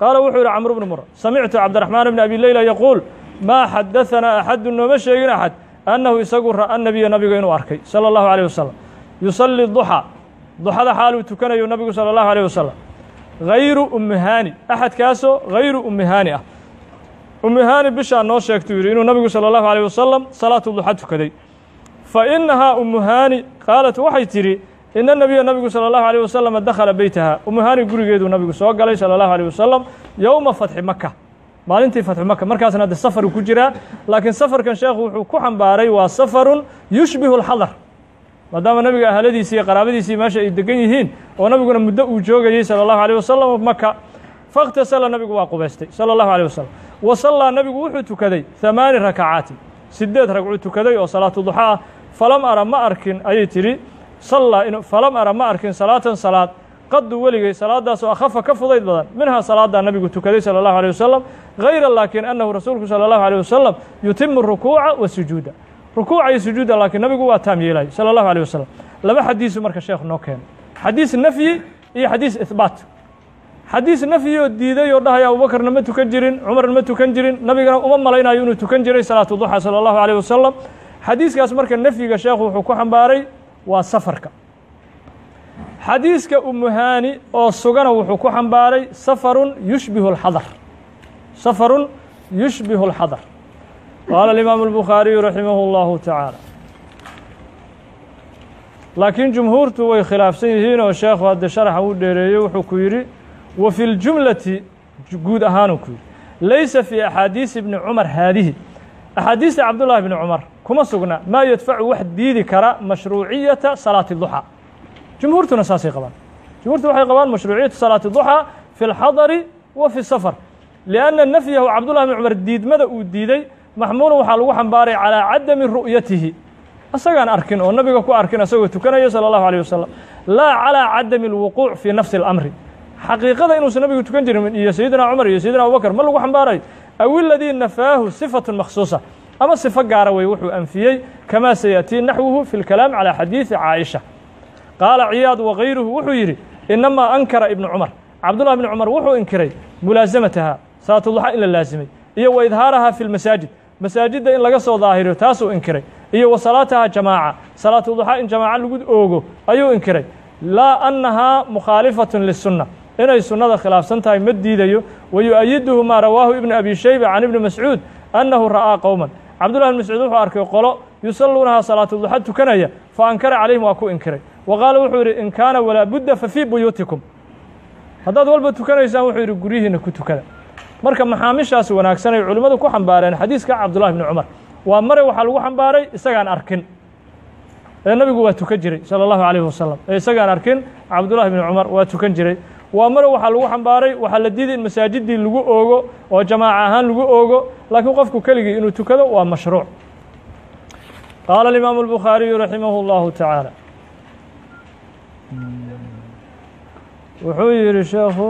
qaala wuxuu yihi camru bnu mura samictu cabdiraxmaan bni abi leyla yaquul maa xadaثanaa axadu nooma sheegin axad annahu isagu ra'a nabiya nabiga inuu arkay salى اllahu عalيه wasalam yusalli duxa duxada xaaluu tukanayo nabigu salى اllahu عalيه wasalam hayru umihaani axadkaasoo hayru umihaani ah umihaani bishaa noo sheegtuu yidhi inuu nabigu salى اllahu عalيه wasalam salaatu duxa tukaday fa inahaa umuhaani qaalat waxay tidhi ina nabiya nabigu salى اllahu عalيه wasalam dakhala beytaha umuhaani gurigeeduu nabigu soo galay salى اllahu عalيه wasalam yowma fatxi maka maalintii fatxu maka markaasna hadde safaru ku jiraa laakiin safarkan sheekhu wuxuu ku xambaaray waa safarun yushbihu اlxadar maadaama nabiga ahladiisii iyo qaraabadiisii meesha ay degan yihiin oo nabiguna muddo uu joogayey salى اllahu عalيه wasalam maka faاkhtasala nabigu waa qubaystay salى اllahu عalيه wasalam wa sallaa nabigu wuxuu tukaday hamaani rakacaatin sideed ragcu tukaday oo salaatu duxa ah falam ara ma arkin ayay tidhi sallaa in falam ara ma arkin salaatan salaad qadu weligay salaadaas oo akhafa ka fudayd badan minhaa salaadaa nabigu tukaday salى اllahu alيه wasalam hayra laakiin annahu rasuulku salى اllahu alيه wasalam yutimu rukuuca wa sujuuda rukuuca iyo sujuuda laakiin nabigu waa taam yeelay salى اllahu alيه wasalam laba xadiisu marka sheekh noo keeno xadiis nafyi iyo xadiis ihbaat xadiis nafyi oo diiday oo dhahaya abubakarna ma tukan jirin cumarna ma tukan jirin nabigana uma malaynayo inuu tukan jiray salaatu duxa salى اllahu alيه wasalam xadiiskaas marka nafyiga sheekhu wuxuu ku xambaaray waa safarka xadiiska umuhaani oo sugana wuxuu ku xambaaray safarun yushbihu اlxadar safarun yushbihu اlxadar qaala alimaamu اlbukhaariyu raximah اllahu tacaala laakiin jumhuurtu way khilaafsan yihiin oo sheekhu hadde sharaxa u dheereeyey wuxuu ku yidhi wa fi ljumlati guud ahaanuu ku yidhi laysa fii axaadiisi bni cumar haadihi axaadiista cabdullaahi bni cumar kuma sugna maa yadfacu wax diidi kara mashruuciyata salaati duxa jumhuurtuna saasay qabaan jumhuurtu waxay qabaan mashruuciyatu salaati duxa fi اlxadari wa fi safar lianna nafyahu cabdullahi bni cumar diidmada uu diiday maxmuulan waxaa lagu xambaaray calaa cadami ru'yatihi. Isagaan arkin oo nabiga ku arkin isagoo tukanaya sala allahu alayh wasalam laa calaa cadami alwuquuc fii nafsi اlamri xaqiiqada inuusan nabigu tukan jirin iyo sayidina cumar iyo sayidina abubakar ma lagu xambaarayo aw iladii nafaahu sifatun makhsuusa. Ama sifo gaara wey wuxuu anfiyey kamaa sayaatii naxwuhu fi lkalaam calaa xadiidi caaisha. Qaala ciyaad wakayruhu wuxuu yidhi inamaa ankara ibnu cumar. Cabdullah ibni cumar wuxuu inkiray mulaasamatahaa salaatulduxa in la laasimay iyo wa idhaarahaa fi lmasaajid masaajidda in laga soo daahiriyo taasuu inkiray. Iyo wa salaataha jamaaca. Salaatuduxa in jamaaco lagu oogo ayuu inkiray. Laa annahaa mukhaalifatun lisunna inay sunnada khilaafsan tahay ma diidayo. Wa yu-ayiduhu maa rawaahu ibnu abi shayba can ibni mascuud annahu ra'aa qowman cabdullahi bn mascuud wuxuu arkay qolo yusalluunahaa salaatuduxa tukanaya fa ankara calayhim waa ku inkiray. Wa qaala wuxuu yidhi in kaana walaa budda fa fii buyuutikum. Haddaad walba tukanaysaan wuxuu yidhi guryihiina ku tukada marka maxaamishaas wanaagsan ay culimmadu ku xambaareen xadiiska cabdullahi bni cumar waa mare waxaa lagu xambaaray isagaan arkin ee nabigu waa tukan jiray salى اllahu عalيh wasalam ee isagaan arkin cabdullahi bni cumar waa tukan jiray waa mare waxaa lagu xambaaray waxaa la diiday in masaajiddii lagu oogo oo jamaaca ahaan lagu oogo laakiin qofku keligii inuu tukado waa mashruuc qaala alimaamu اlbukhaariyu raximah اllahu tacaala wuxuu yidhi sheekhu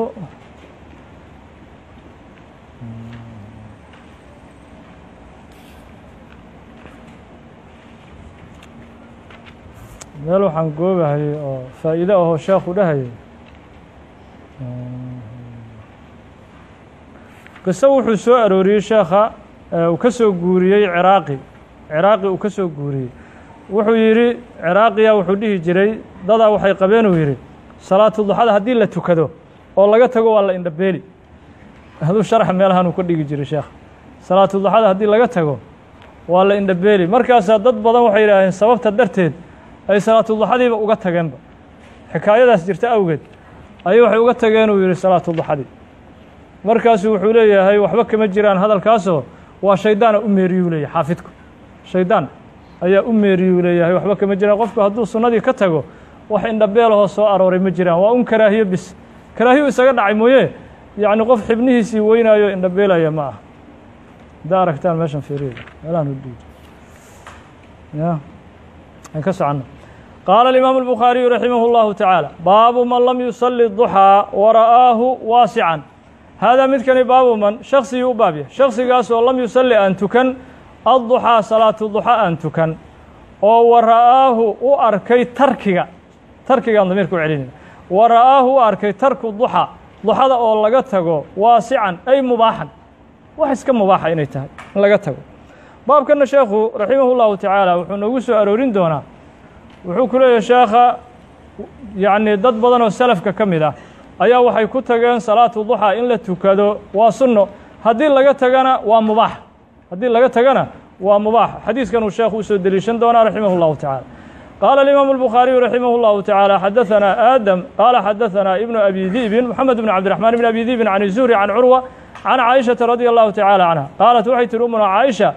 meel waxaan goobahayay oo faa'iide ahoo sheekhu dhahayay qiso wuxuu soo arooriyey sheekha uu ka soo guuriyey ciraaqi. Ciraaqi uu ka soo guuriyey. Wuxuu yidhi ciraaqiya wuxuu dhihi jiray dadaa waxay qabeen uu yidhi. Salaatu duxada haddii la tukado oo laga tago waa la indhabeeli. Haduu sharxa meelahan uu ka dhigi jiray sheekh. Salaatu duxada haddii laga tago waa la indhabeeli. Markaasaa dad badan waxay yidhaaheen sababta darteed ay salaatuduxadiiba uga tageenba xikaayadaas jirta awgeed ayay waxay uga tageen uu yidhi salaatuduxadii markaasuu wuxuu leeyahay waxba kama jiraan hadalkaasoo waa shaydaana u meeriyuu leeyahay xaafidku. Shaydaan ayaa u meeriyuu leeyahay waxba kama jiraan qofku hadduu sunnadii ka tago wax indhabeelahoo soo arooray ma jiraan waa un karaahiyo bis. Karaahiyu isaga dhacay mooye yacni qof xibnihiisii weynaayo indhabeelaya ma ah haddaa aragtaan meeshan fiiriya meelahan udhiij ya aan ka soconno qaala alimaamu albukhaariyu raximah اllahu tacaala baabu man lam yusali duxaa wara'aahu waasican haadaa midkani baabu man shaksigii u baabya shaksigaasoo lam yusalli aan tukan adduxaa salaatu duxa aan tukan oo wa u arkay tarkiga tarkigaan damiirka u celinayna wa ra'aahu u arkay tarku duxa duxada oo laga tago waasican ay mubaaxan wax iska mubaaxa inay tahay in laga tago baabkanna sheekhu raximah اllahu tacaala wuxuu noogu soo aroorin doonaa wuxuu ku leeyahay sheekha yacni dad badan oo salafka ka mid ah ayaa waxay ku tageen salaatu duxa in la tukado waa sunno haddii laga tagana waa mubaax haddii laga tagana waa mubaax xadiiskan uu sheekhu usoo deliishan doonaa raximah اllahu tacaala qaala alimaamu الbukhaariyu raximah اllahu tacaala xadaثana aadam qaala xadaثana ibnu abi diibin moxamed bn cabdiraxmaan ibn abi diibin can zuhri can curwa can caaishaةa radi allahu tacaala canha qaalat waxay tihi umuna caaisha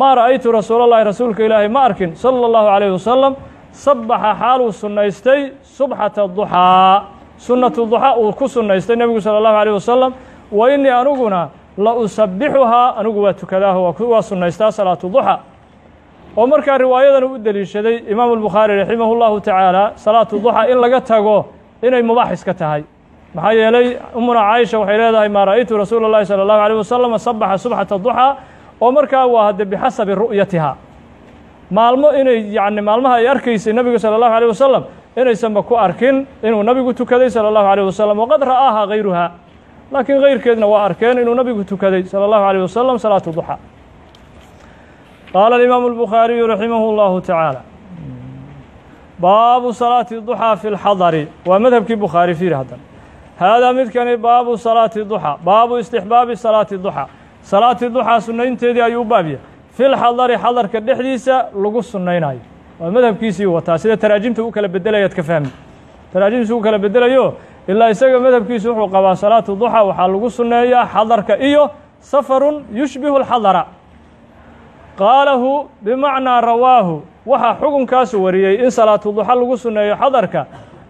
maa ra'aytu rasuul اllahi rasuulka ilaahay ma arkin salى اllahu عalيh wasalam sabaxa xaaluu sunnaystay subxata duxaa sunnatu duxa uu ku sunnaystay nebigu salى اllahu عalيه wasalam wa inii aniguna la usabixuhaa anigu waa tukadaaho waa sunnaystaa salaatu duxa oo markaa riwaayadan u deliishaday imaamu albukhaari raximah اllahu tacaala salaatu duxa in laga tago inay mubaax iska tahay maxaa yeelay umuna caaisha waxay leedahay maa ra'aytu rasuula اllahi salى اllahu alيه wasalam sabaxa subxata duxa oo markaa waa hadde bixasabi ru'yatiha maalmo inay yacni maalmaha ay arkaysay nebigu sala allahu alayh wasalam inaysanba ku arkin inuu nebigu tukaday sala allahu alayh wasalam waqad ra'aahaa hayruhaa laakiin hayrkeedna waa arkeen inuu nebigu tukaday sala allahu alayh wasalam salaatu duxaa qaala alimaamu albukhaariyu raximahu llahu tacaala baabu salaati duxaa fi lxadari waa madhabkii bukhaari fiiri haddan. Haadaa midkani baabu salaati duxaa baabu istixbaabi salaati duxaa salaati duxaa sunnaynteedii ayuu u filxadari xadarka dhexdiisa lagu sunaynayo waa madhabkiisii wataa. Sida taraajimta u kala bedelayaad ka fahmi. Taraajimtiisa u kala bedelayo ilaa isaga madhabkiisu wuxuu qabaa salaatu duxa waxaa lagu sunneeyaa xadarka iyo safarun yushbihu alxadara. Qaalahu bimacnaa rawaahu waxaa xukunkaasu wariyey in salaatu duxa lagu sunneeyo xadarka.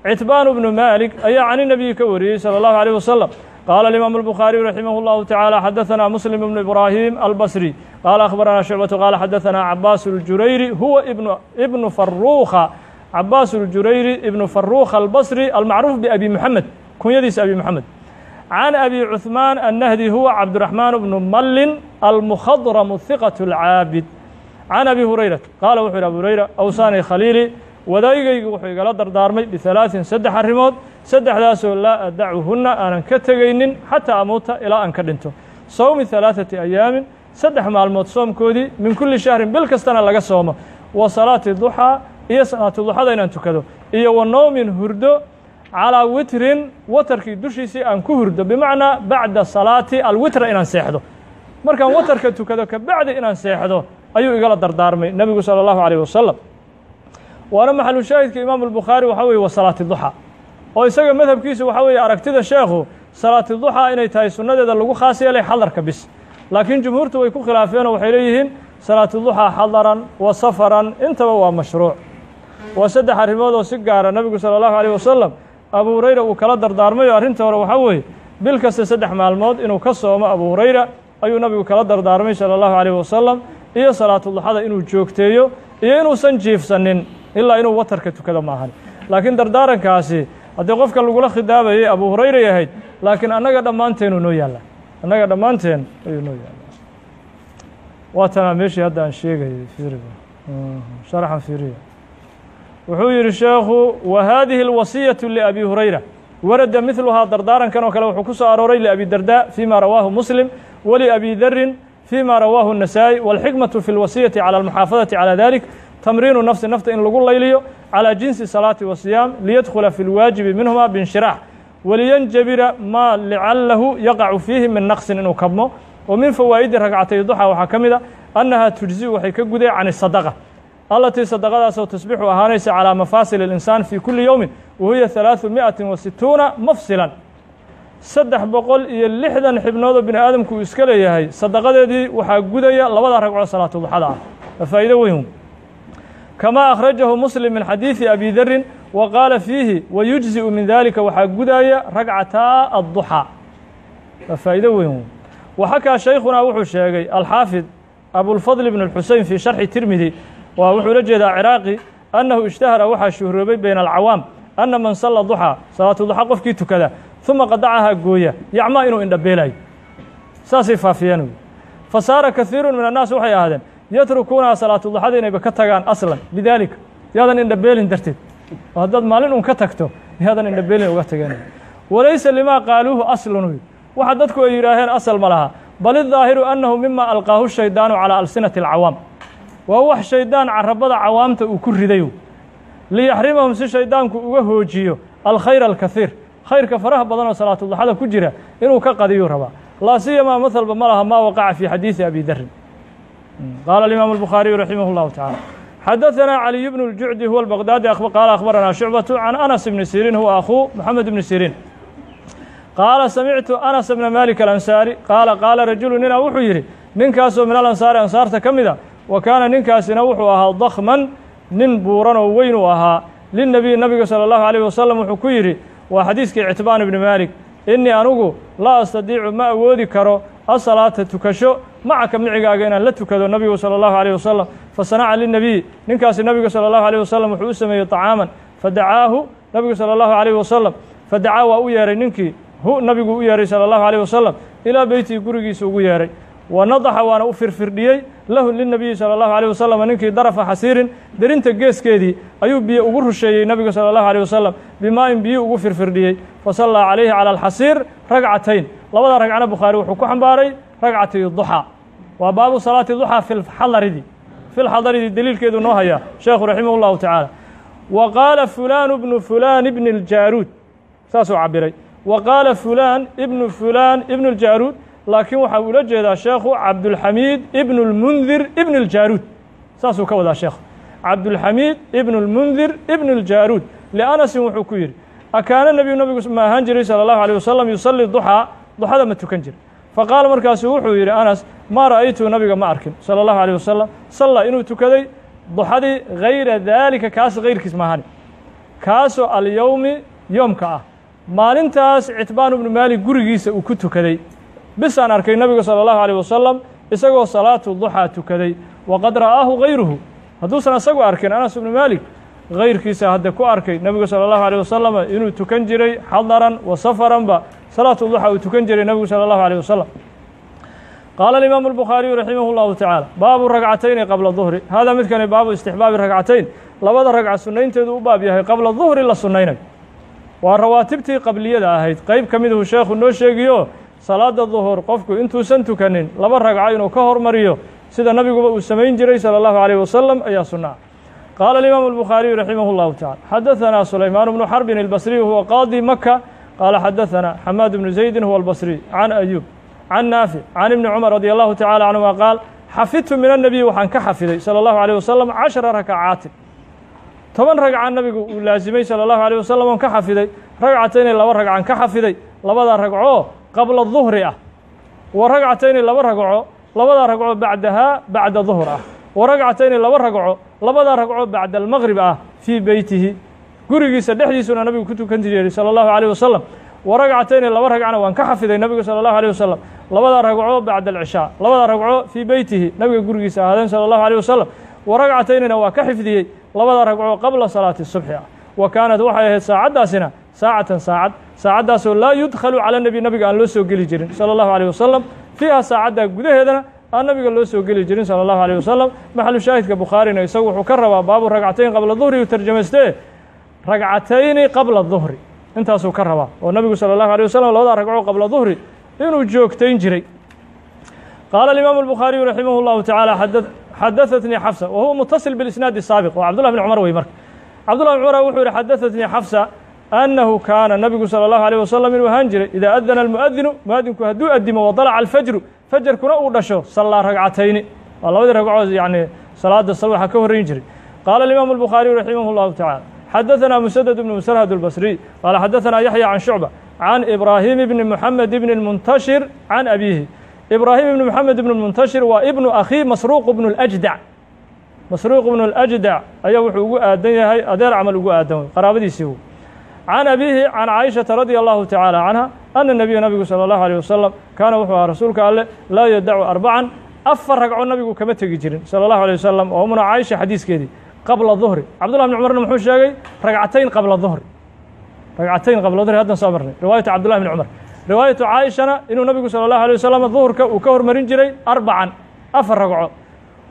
Citbaanu bnu maalik ayaa cani nebiyi ka wariyey sala allahu caleyh wasalam qaala alimaamu albukhaariyu raximah اllahu tacaala xadaثana muslim ibnu ibraahim albasri qaala akhbarana shucbatu qaala xadaثana cabaas اljurayri huwa ibnu faruukha cabaas اljurayri ibnu faruukha albasri almacruuf biabi muxamed kunyadiisa abi muxamed can abi cuثmaan annahdi huwa cabdiraxmaan bnu mallin almukhadramu hiqaة اlcaabid can abi hurayrata qaala wuxuu yidhi abu hurayra awsaani khaliili wadaygaygu wuxuu igala dardaarmay bihalaaثin saddex arrimood saddexdaasoo laa adacuhunna aanan ka tegaynin xataa amuuta ilaa aan ka dhinto sowmi halaaثati ayaamin saddex maalmood soomkoodii min kulli shahrin bil kastana laga soomo wa salaati duxaa iyo salaatu duxada inaan tukado iyo wa noomin hurdo calaa witrin watarkii dushiisii aan ku hurdo bimacnaa bacda salaati alwitra inaan seexdo markaan watarka tukado ka bacdi inaan seexdo ayuu igala dardaarmay nebigu salى اllahu alيyh wasalam waana maxalu shaahidka imaamu albukhaari waxa weeye wa salaati duxa oo isaga madhabkiisu waxaa weeye aragtida sheekhu salaati duxa inay tahay sunnadeeda lagu khaas yeelay xadarka bis. Laakiin jumhuurtu way ku khilaafeen oo waxay leeyihiin salaati duxa xadaran wa safaran intaba waa mashruuc. Waa saddex arrimood oo si gaara nebigu sala allahu alayh wasalam abu hurayra uu kala dardaarmayo arrinta hore waxaa weeye bil kasta saddex maalmood inuu ka soomo abu hurayra ayuu nabigu kala dardaarmay sala allahu calayh wasalam iyo salaatu duxada inuu joogteeyo iyo inuusan jiifsanin ilaa inuu watarka tukado ma ahan laakiin dardaarankaasi haddii qofka lagula khidaabayay abu hurayra yahayd laakiin annaga dhammaanteenuu noo yaalla annaga dhammaanteen ayuu noo yaalla waa tanaa meeshii hadda aan sheegayay fiiriga sharaxan fiiriya wuxuu yidhi sheekhu wa haadihi اlwasiyaةu liabi hurayra warada midluhaa dardaarankan oo kale wuxuu ku soo arooray liabi darda fima rawaahu muslim waliabi darin fima rawaahu النasaaئي wاlxikmaةu fi اlwasiyaةi calى اlmuxaafadaةi calى dalik tamriinu nafsi nafta in lagu layliyo calى jinsi salaati wasiyaam liyadkhula fi اlwaajibi minhuma binshiraax waliyanjabira maa licalahu yaqacu fiihi min naqsin inuu kabmo wa min fawaa'idi ragcatay duxa waxaa ka mid a annaha tujziu waxay ka gudeen can الsadaqa alatii sadaqadaasoo tasbixu ahaanaysa calىa mafaasil اlinsaan fi kuli yowmin wahiya ثalaaثu miئati wa situuna mafsilan saddex boqol iyo lixdan xibnoodoo bini aadamku uu iska leeyahay sadaqadeedii waxaa gudaya labada ragco salaatu duxada ah waa faa'iido weyn kamaa akhrajahu muslim min xadiidi abi darin wa qaala fiihi wayujzi'u min dalika waxaa gudaya ragcataa adduxaa waa faa'iido weyn waxakaa shaykhunaa wuxuu sheegay alxaafid abulfadl ibn اlxusein fii sharxi tirmidi waa wuxuu la jeedaa ciraaqi annahu ishtahara waxaa shuhroobay bayna alcawaam anna man salla duxaa salaatu duxa qofkii tukada uma qadacahaa gooya yacmaa inuu indhabeelayo saasay faafiyeen fa saara kahiiru min annaas waxay ahaadeen yatrukuunaha salaatu duxada inayba ka tagaan aslan. Lidaalika yaadan indhabeelin darteed. Oo haddaad maalin un ka tagto yaadan indhabeelin uga tageen. Walaysa limaa qaaluuhu aslun. Waxa dadku ay yidhaaheen asal ma laha. Bal idaahiru annahu mima alqaahu shaydaanu calaa alsinati alcawaam waa wax shaydaan carabada cawaamta uu ku ridayo. Liyaxrimahum si shaydaanku uga hoojiyo alkhayr alkahiir khayrka faraha badan oo salaatu duxada ku jira inuu ka qadiyuu rabaa laa siyamaa mahalba ma laha maa waqaca fii xadiidi abi darin qaala alimaamu albukhaariyu raximah اllahu tacaala xadaثanaa caliy bnu اljucdi huwa albaqdaadi qaala akhbaranaa shucbatu can anas ibni siriin huwa akhuu moxamed ibni siriin qaala samictu anas bna malik alansaari qaala qaala rajulu nina wuxuu yidhi ninkaasoo min alansaari ansaarta ka mid a wa kaana ninkaasina wuxuu ahaa dakman nin buuran oo weyn uu ahaa linnebiy nabiga salى اllahu alيyh wasalam wuxuu ku yidhi waa xadiiskii ictibaan ibni maalik innii anugu laa astadiicu ma awoodi karo asalaata tukasho macaka micigaaga inaan la tukado nabigu salى اllahu عalيه wasalam fasanaca linebiy ninkaasi nabigu salى اllahu عalيه wasalam wuxuu u sameeyey طacaaman fadacaahu nabigu salى اllahu عalيه wasalam fadacaa waa u yeehay ninkii hu nabigu u yeehay salى اllahu عalيه wasalam ilaa beytihi gurigiisa ugu yeehay wanadaxa waana u firfirdhiyey lahu linabiyi salى اllahu عalيه wasalam ninkii darafa xasiirin derinta geeskeedii ayuu biyo ugu rusheeyey nabigu salى اllahu عalيه wasalam bimaa-in biyo ugu firfirdhiyey fasallaa calayhi calى alxasiir ragcatayn labada ragcna bukhaari wuxuu ku xambaaray ragcatay duxaa waa baabu salaati duxaa fi lxadaridi fi lxadaridi deliilkeedu noo hayaa sheekhu raximah اllahu tacaala wa qaala fulaan bnu fulaan ibni اljaaruud saasuu cabiray wa qaala fulaan ibnu fulaan ibnu اljaaruud laakiin waxaa ula jeedaa sheekhu cabdulxamiid ibnu اlmundir ibn اljaaruud saasuu ka wadaa sheekhu cabdulxamiid ibnu اlmundir ibn اljaaruud lianasin wuxuu ku yidhi akaana nebiyu nabigu ma ahaan jiray salى اllahu alيه wasalam yusalli duxaa duxada ma tukan jira faqaala markaasuu wuxuu yidhi anas maa ra'aytu nabiga ma arkin. Sala allahu aleyh wasalam salla inuu tukaday duxadii hayra daalika kaas hayrkiis maahani kaasoo alyowmi yoomka ah. Maalintaas citbaan ibnu maalik gurigiisa uu ku tukaday. Bisaan arkay nabigu sala allahu aleyh wasalam isagoo salaatu duxaa tukaday. Waqad ra'aahu hayruhu hadduusan isagu arkin anas ibnu maalik kayrkiisa hadda ku arkay nebigu sala allahu aleyh wasalam inuu tukan jiray xadaran wa safaranba salaatu duxa uu tukan jiray nebigu salى اllahu alيه wasalam qaala alimaamu الbukhaariyu raximah اllahu tacaala baabu ragcatayni qabla duhri hada midkani baabu istixbaabi ragcatayn labada ragca sunnaynteedu u baab yahay qabla duhri la sunnaynayo waa rawaatibtii qabliyada ahayd qeyb ka miduhu sheekhu noo sheegiyo salaada duhur qofku intuusan tukanin laba ragco inuu ka hormariyo sida nabiguba uu samayn jiray salى اllahu عalيه wasalam ayaa sunna ah qaala alimaamu الbukhaariyu raximah اllahu tacala xadaثana sulaymaan bnu xarbin اlbasriy huwa qaadi maka qaala xadaثana xamaad bnu zaydin huwa اlbasriy can ayuub can naafic can ibni cumar radi allahu tacala canhuma qaal xafidtu min annabiy waxaan ka xafiday salى اllahu عalيه wasalam cashara rakacaatin toban ragca nabigu uu laasimay salى اllahu عalيه wasalam oon ka xafiday ragcatayni laba ragcan ka xafiday labada ragcoo qabla duhri ah wa ragcatayni laba ragco labada ragco bacdahaa bacda duhr ah wa ragcatayni laba ragco labada ragco bacda almaqrib ah fii beytihi gurigiisa dhexdiisuna nabigu ku tukan jiray salى اllahu عalيه wasalam wa ragcatayni laba ragcna waan ka xafiday nabigu salى اllahu عalيه wasalam labada ragco bacda alcishaa labada ragco fii beytihi nabiga gurigiisa ahaadeen salى اllahu عalيه wasalam wa ragcataynina waa ka xifdiyey labada ragco qabla salaati subxi ah wa kaanat waxay ahayd saacaddaasina saacatan saacad saacaddaasoo laa yudkhalu cala nebi nabiga aan loo soo geli jirin salى اllahu عalيه wasalam fiiha saacadda gudaheedana aan nabiga loo soo geli jirin salى اllahu عalيه wasalam maxalu shaahidka bukhaarina isagu wuxuu ka rabaa baabu ragcatayn qabla duhri uu tarjamaystee ragcatayni qabla duhri. Intaasuu ka rabaa. Oo nebigu sala allahu alay wasalam labadaa ragco qabla duhri inuu joogtayn jiray. Qaala alimaamu albukhaariyu raximah llahu tacaala xadaatnii xafsa. Wa huwa mutasil bilisnaadi saabiq oo cabdullah bin cumar wey marka. Cabdullah bin cumar wuxuu yidhi xadaatnii annahu kaana nabigu sala allahu aleyh inuu ahaan jiray idaa adana almu'adinu mu'adinku hadduu adimo wadalaca alfajru fajarkuna uu dhasho sallaa ragcatayni. Waa labadii ragcood yacni salaada salwaxa ka horrayn jiray. Qaala alimaamu albukhaariyu raximah llahu tacaala xadaثana musadد bn musrhad الbasriy qaala xadaثana yaxya can shucba can ibraahim bni muxamed bni اlmuntashir can abiihi ibraahim ibni moxamed ibn اlmuntashir waa ibnu akhi masruuq bnu اlأjdac masruuq bnu اlأjdac ayaa wuxuu ugu aadan yahay adeer camal ugu aadan wey qaraabadiisii w can abiihi can caaishaةa radia allahu tacaala canha ana nabiya nabigu salى اllahu alيه wasalam kaana wuxuu ahaa rasuulka alleh laa yadacu arbacan afar ragco nabigu kama tegi jirin salى اllahu alيه wasalam oo umuna caaisha xadiiskeedii qabla duhri cabdullah ibn cumarna muxuu sheegay ragcatayn qabla duhri ragcatayn qabla duhri haddan soo marnay. Riwaayatu cabdullahi bn cumar. Riwaayatu caaishana inuu nabigu sala allahu alay wasalam duhurka uu ka hormarin jiray arbacan afar ragco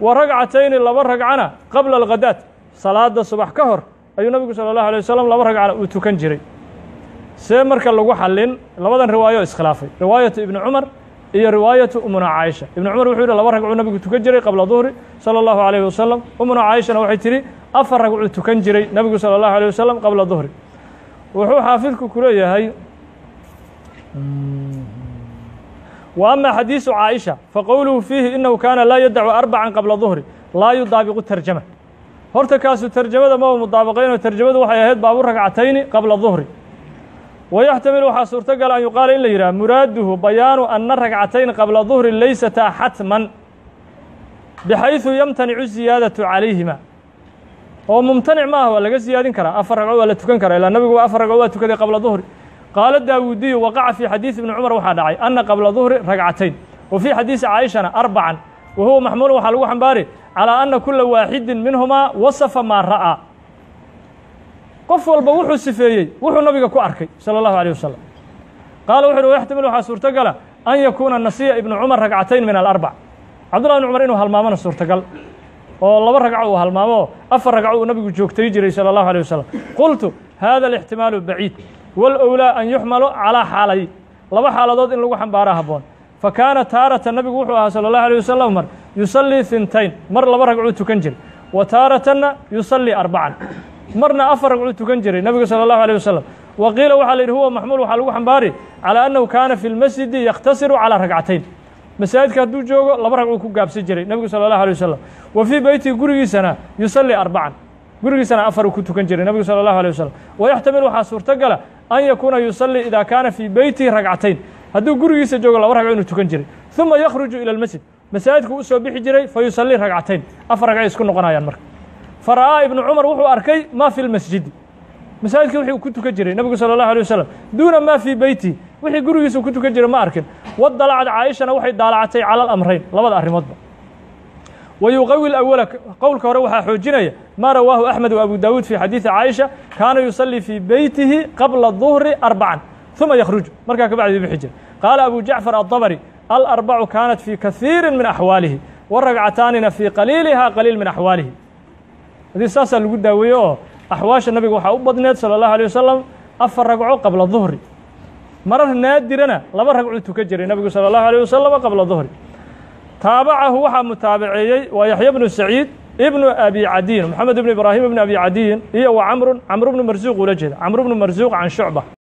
wa ragcatayni laba ragcana qabla alkhadaat salaada subax ka hor ayuu nabigu sala allahu alay wasalam laba ragcana uu tukan jiray. See marka lagu xallin labadan riwaayo iskhilaafay. Riwaayatu ibni cumar iyo riwaayatu umuna caaisha ibni cumar wuxuu yihi laba ragcuu nabigu tukan jiray qabla duhri salى اllahu عalيh wasalam umuna caaishana waxay tihi afar ragcuu tukan jiray nabigu salى اllahu alيه wasalam qabla duhri wuxuu xaafidku ku leeyahay wa ama xadiisu caaisha faqowluhu fiihi inahu kaana laa yadacu arbacan qabla duhri laa yudaabiqu tarjama horta kaasu tarjamada maba mudaabaqaynoo tarjamadu waxay ahayd baabu ragcatayni qabla duhri wayaxtamil waxaa suurtogala an yuqaala in la yidhaha muraaduhu bayaanu ana ragcatayn qabla duhri laysataa xatman bixayثu yamtanicu ziyaadatu calayhima oo mumtanic maaha waa laga siyaadin karaa afar ragco waa la tukan karaa ilaa nabigu afar ragco waa tukaday qabla duhri qaala daawuudiyu waqaca fii xadiidi ibni cumar waxaa dhacay ana qabla duhri ragcatayn wa fii xadiisi caaishana arbacan wa huwa maxmuulun waxaa lagu xambaari calaa anna kula waaxidin minhumaa wasafa maa ra'aa qof walba wuxuu sifeeyey wuxuu nabiga ku arkay salى اllahu alيه wasalam qaala wuxu uhi yaxtamil waxaa suurtogala an yakuuna nasiya ibnu cumar ragcatayn min alarbac cabdullah ibn cumar inuu halmaamona suurtagal oo laba ragco uu halmaamo oo afar ragco uu nabigu joogtay jiray salى اllahu alيه wasalam qultu hada اlاxtimaalu baciid wاlأwlىa an yuxmalo calىa xaalay laba xaaladood in lagu xambaara habboon fakaana taaratan nabigu wuxuu ahaa salى اllahu alيه wasalam mar yusallii hintayn mar laba ragcuu tukan jiray wa taaratanna yusallii arbacan marna afar ragcuu tukan jiray nabigu salى اllahu alيه wasalam wa qiila waxaa la yidhi huwa maxmuul waxaa lagu xambaari calىa annahu kaana fi lmasjidi yakhtasiru calىa ragcatayn masaajidka hadduu joogo laba ragcuu ku gaabsan jiray nebigu salى اllahu alيه wasalam wa fii beytihi gurigiisana yusallii arbacan gurigiisana afaruu ku tukan jiray nebigu salى اllahu alيه wasalam wayaxtamil waxaa suurtogala an yakuuna yusallii ida kaana fii beytihi ragcatayn hadduu gurigiisa joogo laba ragco inuu tukan jiray ثuma yakhruju ilى اlmasjid masaajidku u soo bixi jiray fa yusallii ragcatayn afar ragcay isku noqonayaan marka fara'aa ibnu cumar wuxuu arkay maa fi lmasjidi masaajidka wixii uu ku tukan jiray nebigu sala allahu alay wasalam duuna maa fii beyti wixii gurigiisa uu ku tukan jiray ma arkin. Wadalacad caaishana waxay daalacatay cala alamrayn labada arrimoodba. Wa yuqawi lawala qowlka hore waxaa xoojinaya maa rawaahu axmed wa abu daawuud fii xadiidi caaisha kaana yusallii fii beytihi qabla duhri arbacan uma yakhruju. Markaa kabacdi bixi jira. Qaala abu jacfar adabari alarbacu kaanat fii kahiirin min axwaalihi wa fii qaliiliha qaliil min axwaalihi haddii saasaa lagu daaweeye oo axwaasha nabiga waxaa u badneed salى اllahu alيه wasalam afar ragco qabla duhri marar naadirana laba ragcuu tukan jiray nabigu salى اllahu alيه wasalam qabla duhri taabacahu waxaa mutaabaceeyey waa yaxya bnu saciid ibnu abi cadiin moxamed ibnu ibraahim ibnu abi cadiin iyo wa camrun camru bnu marsuuq ula jeeda camru bnu marsuuq can shucba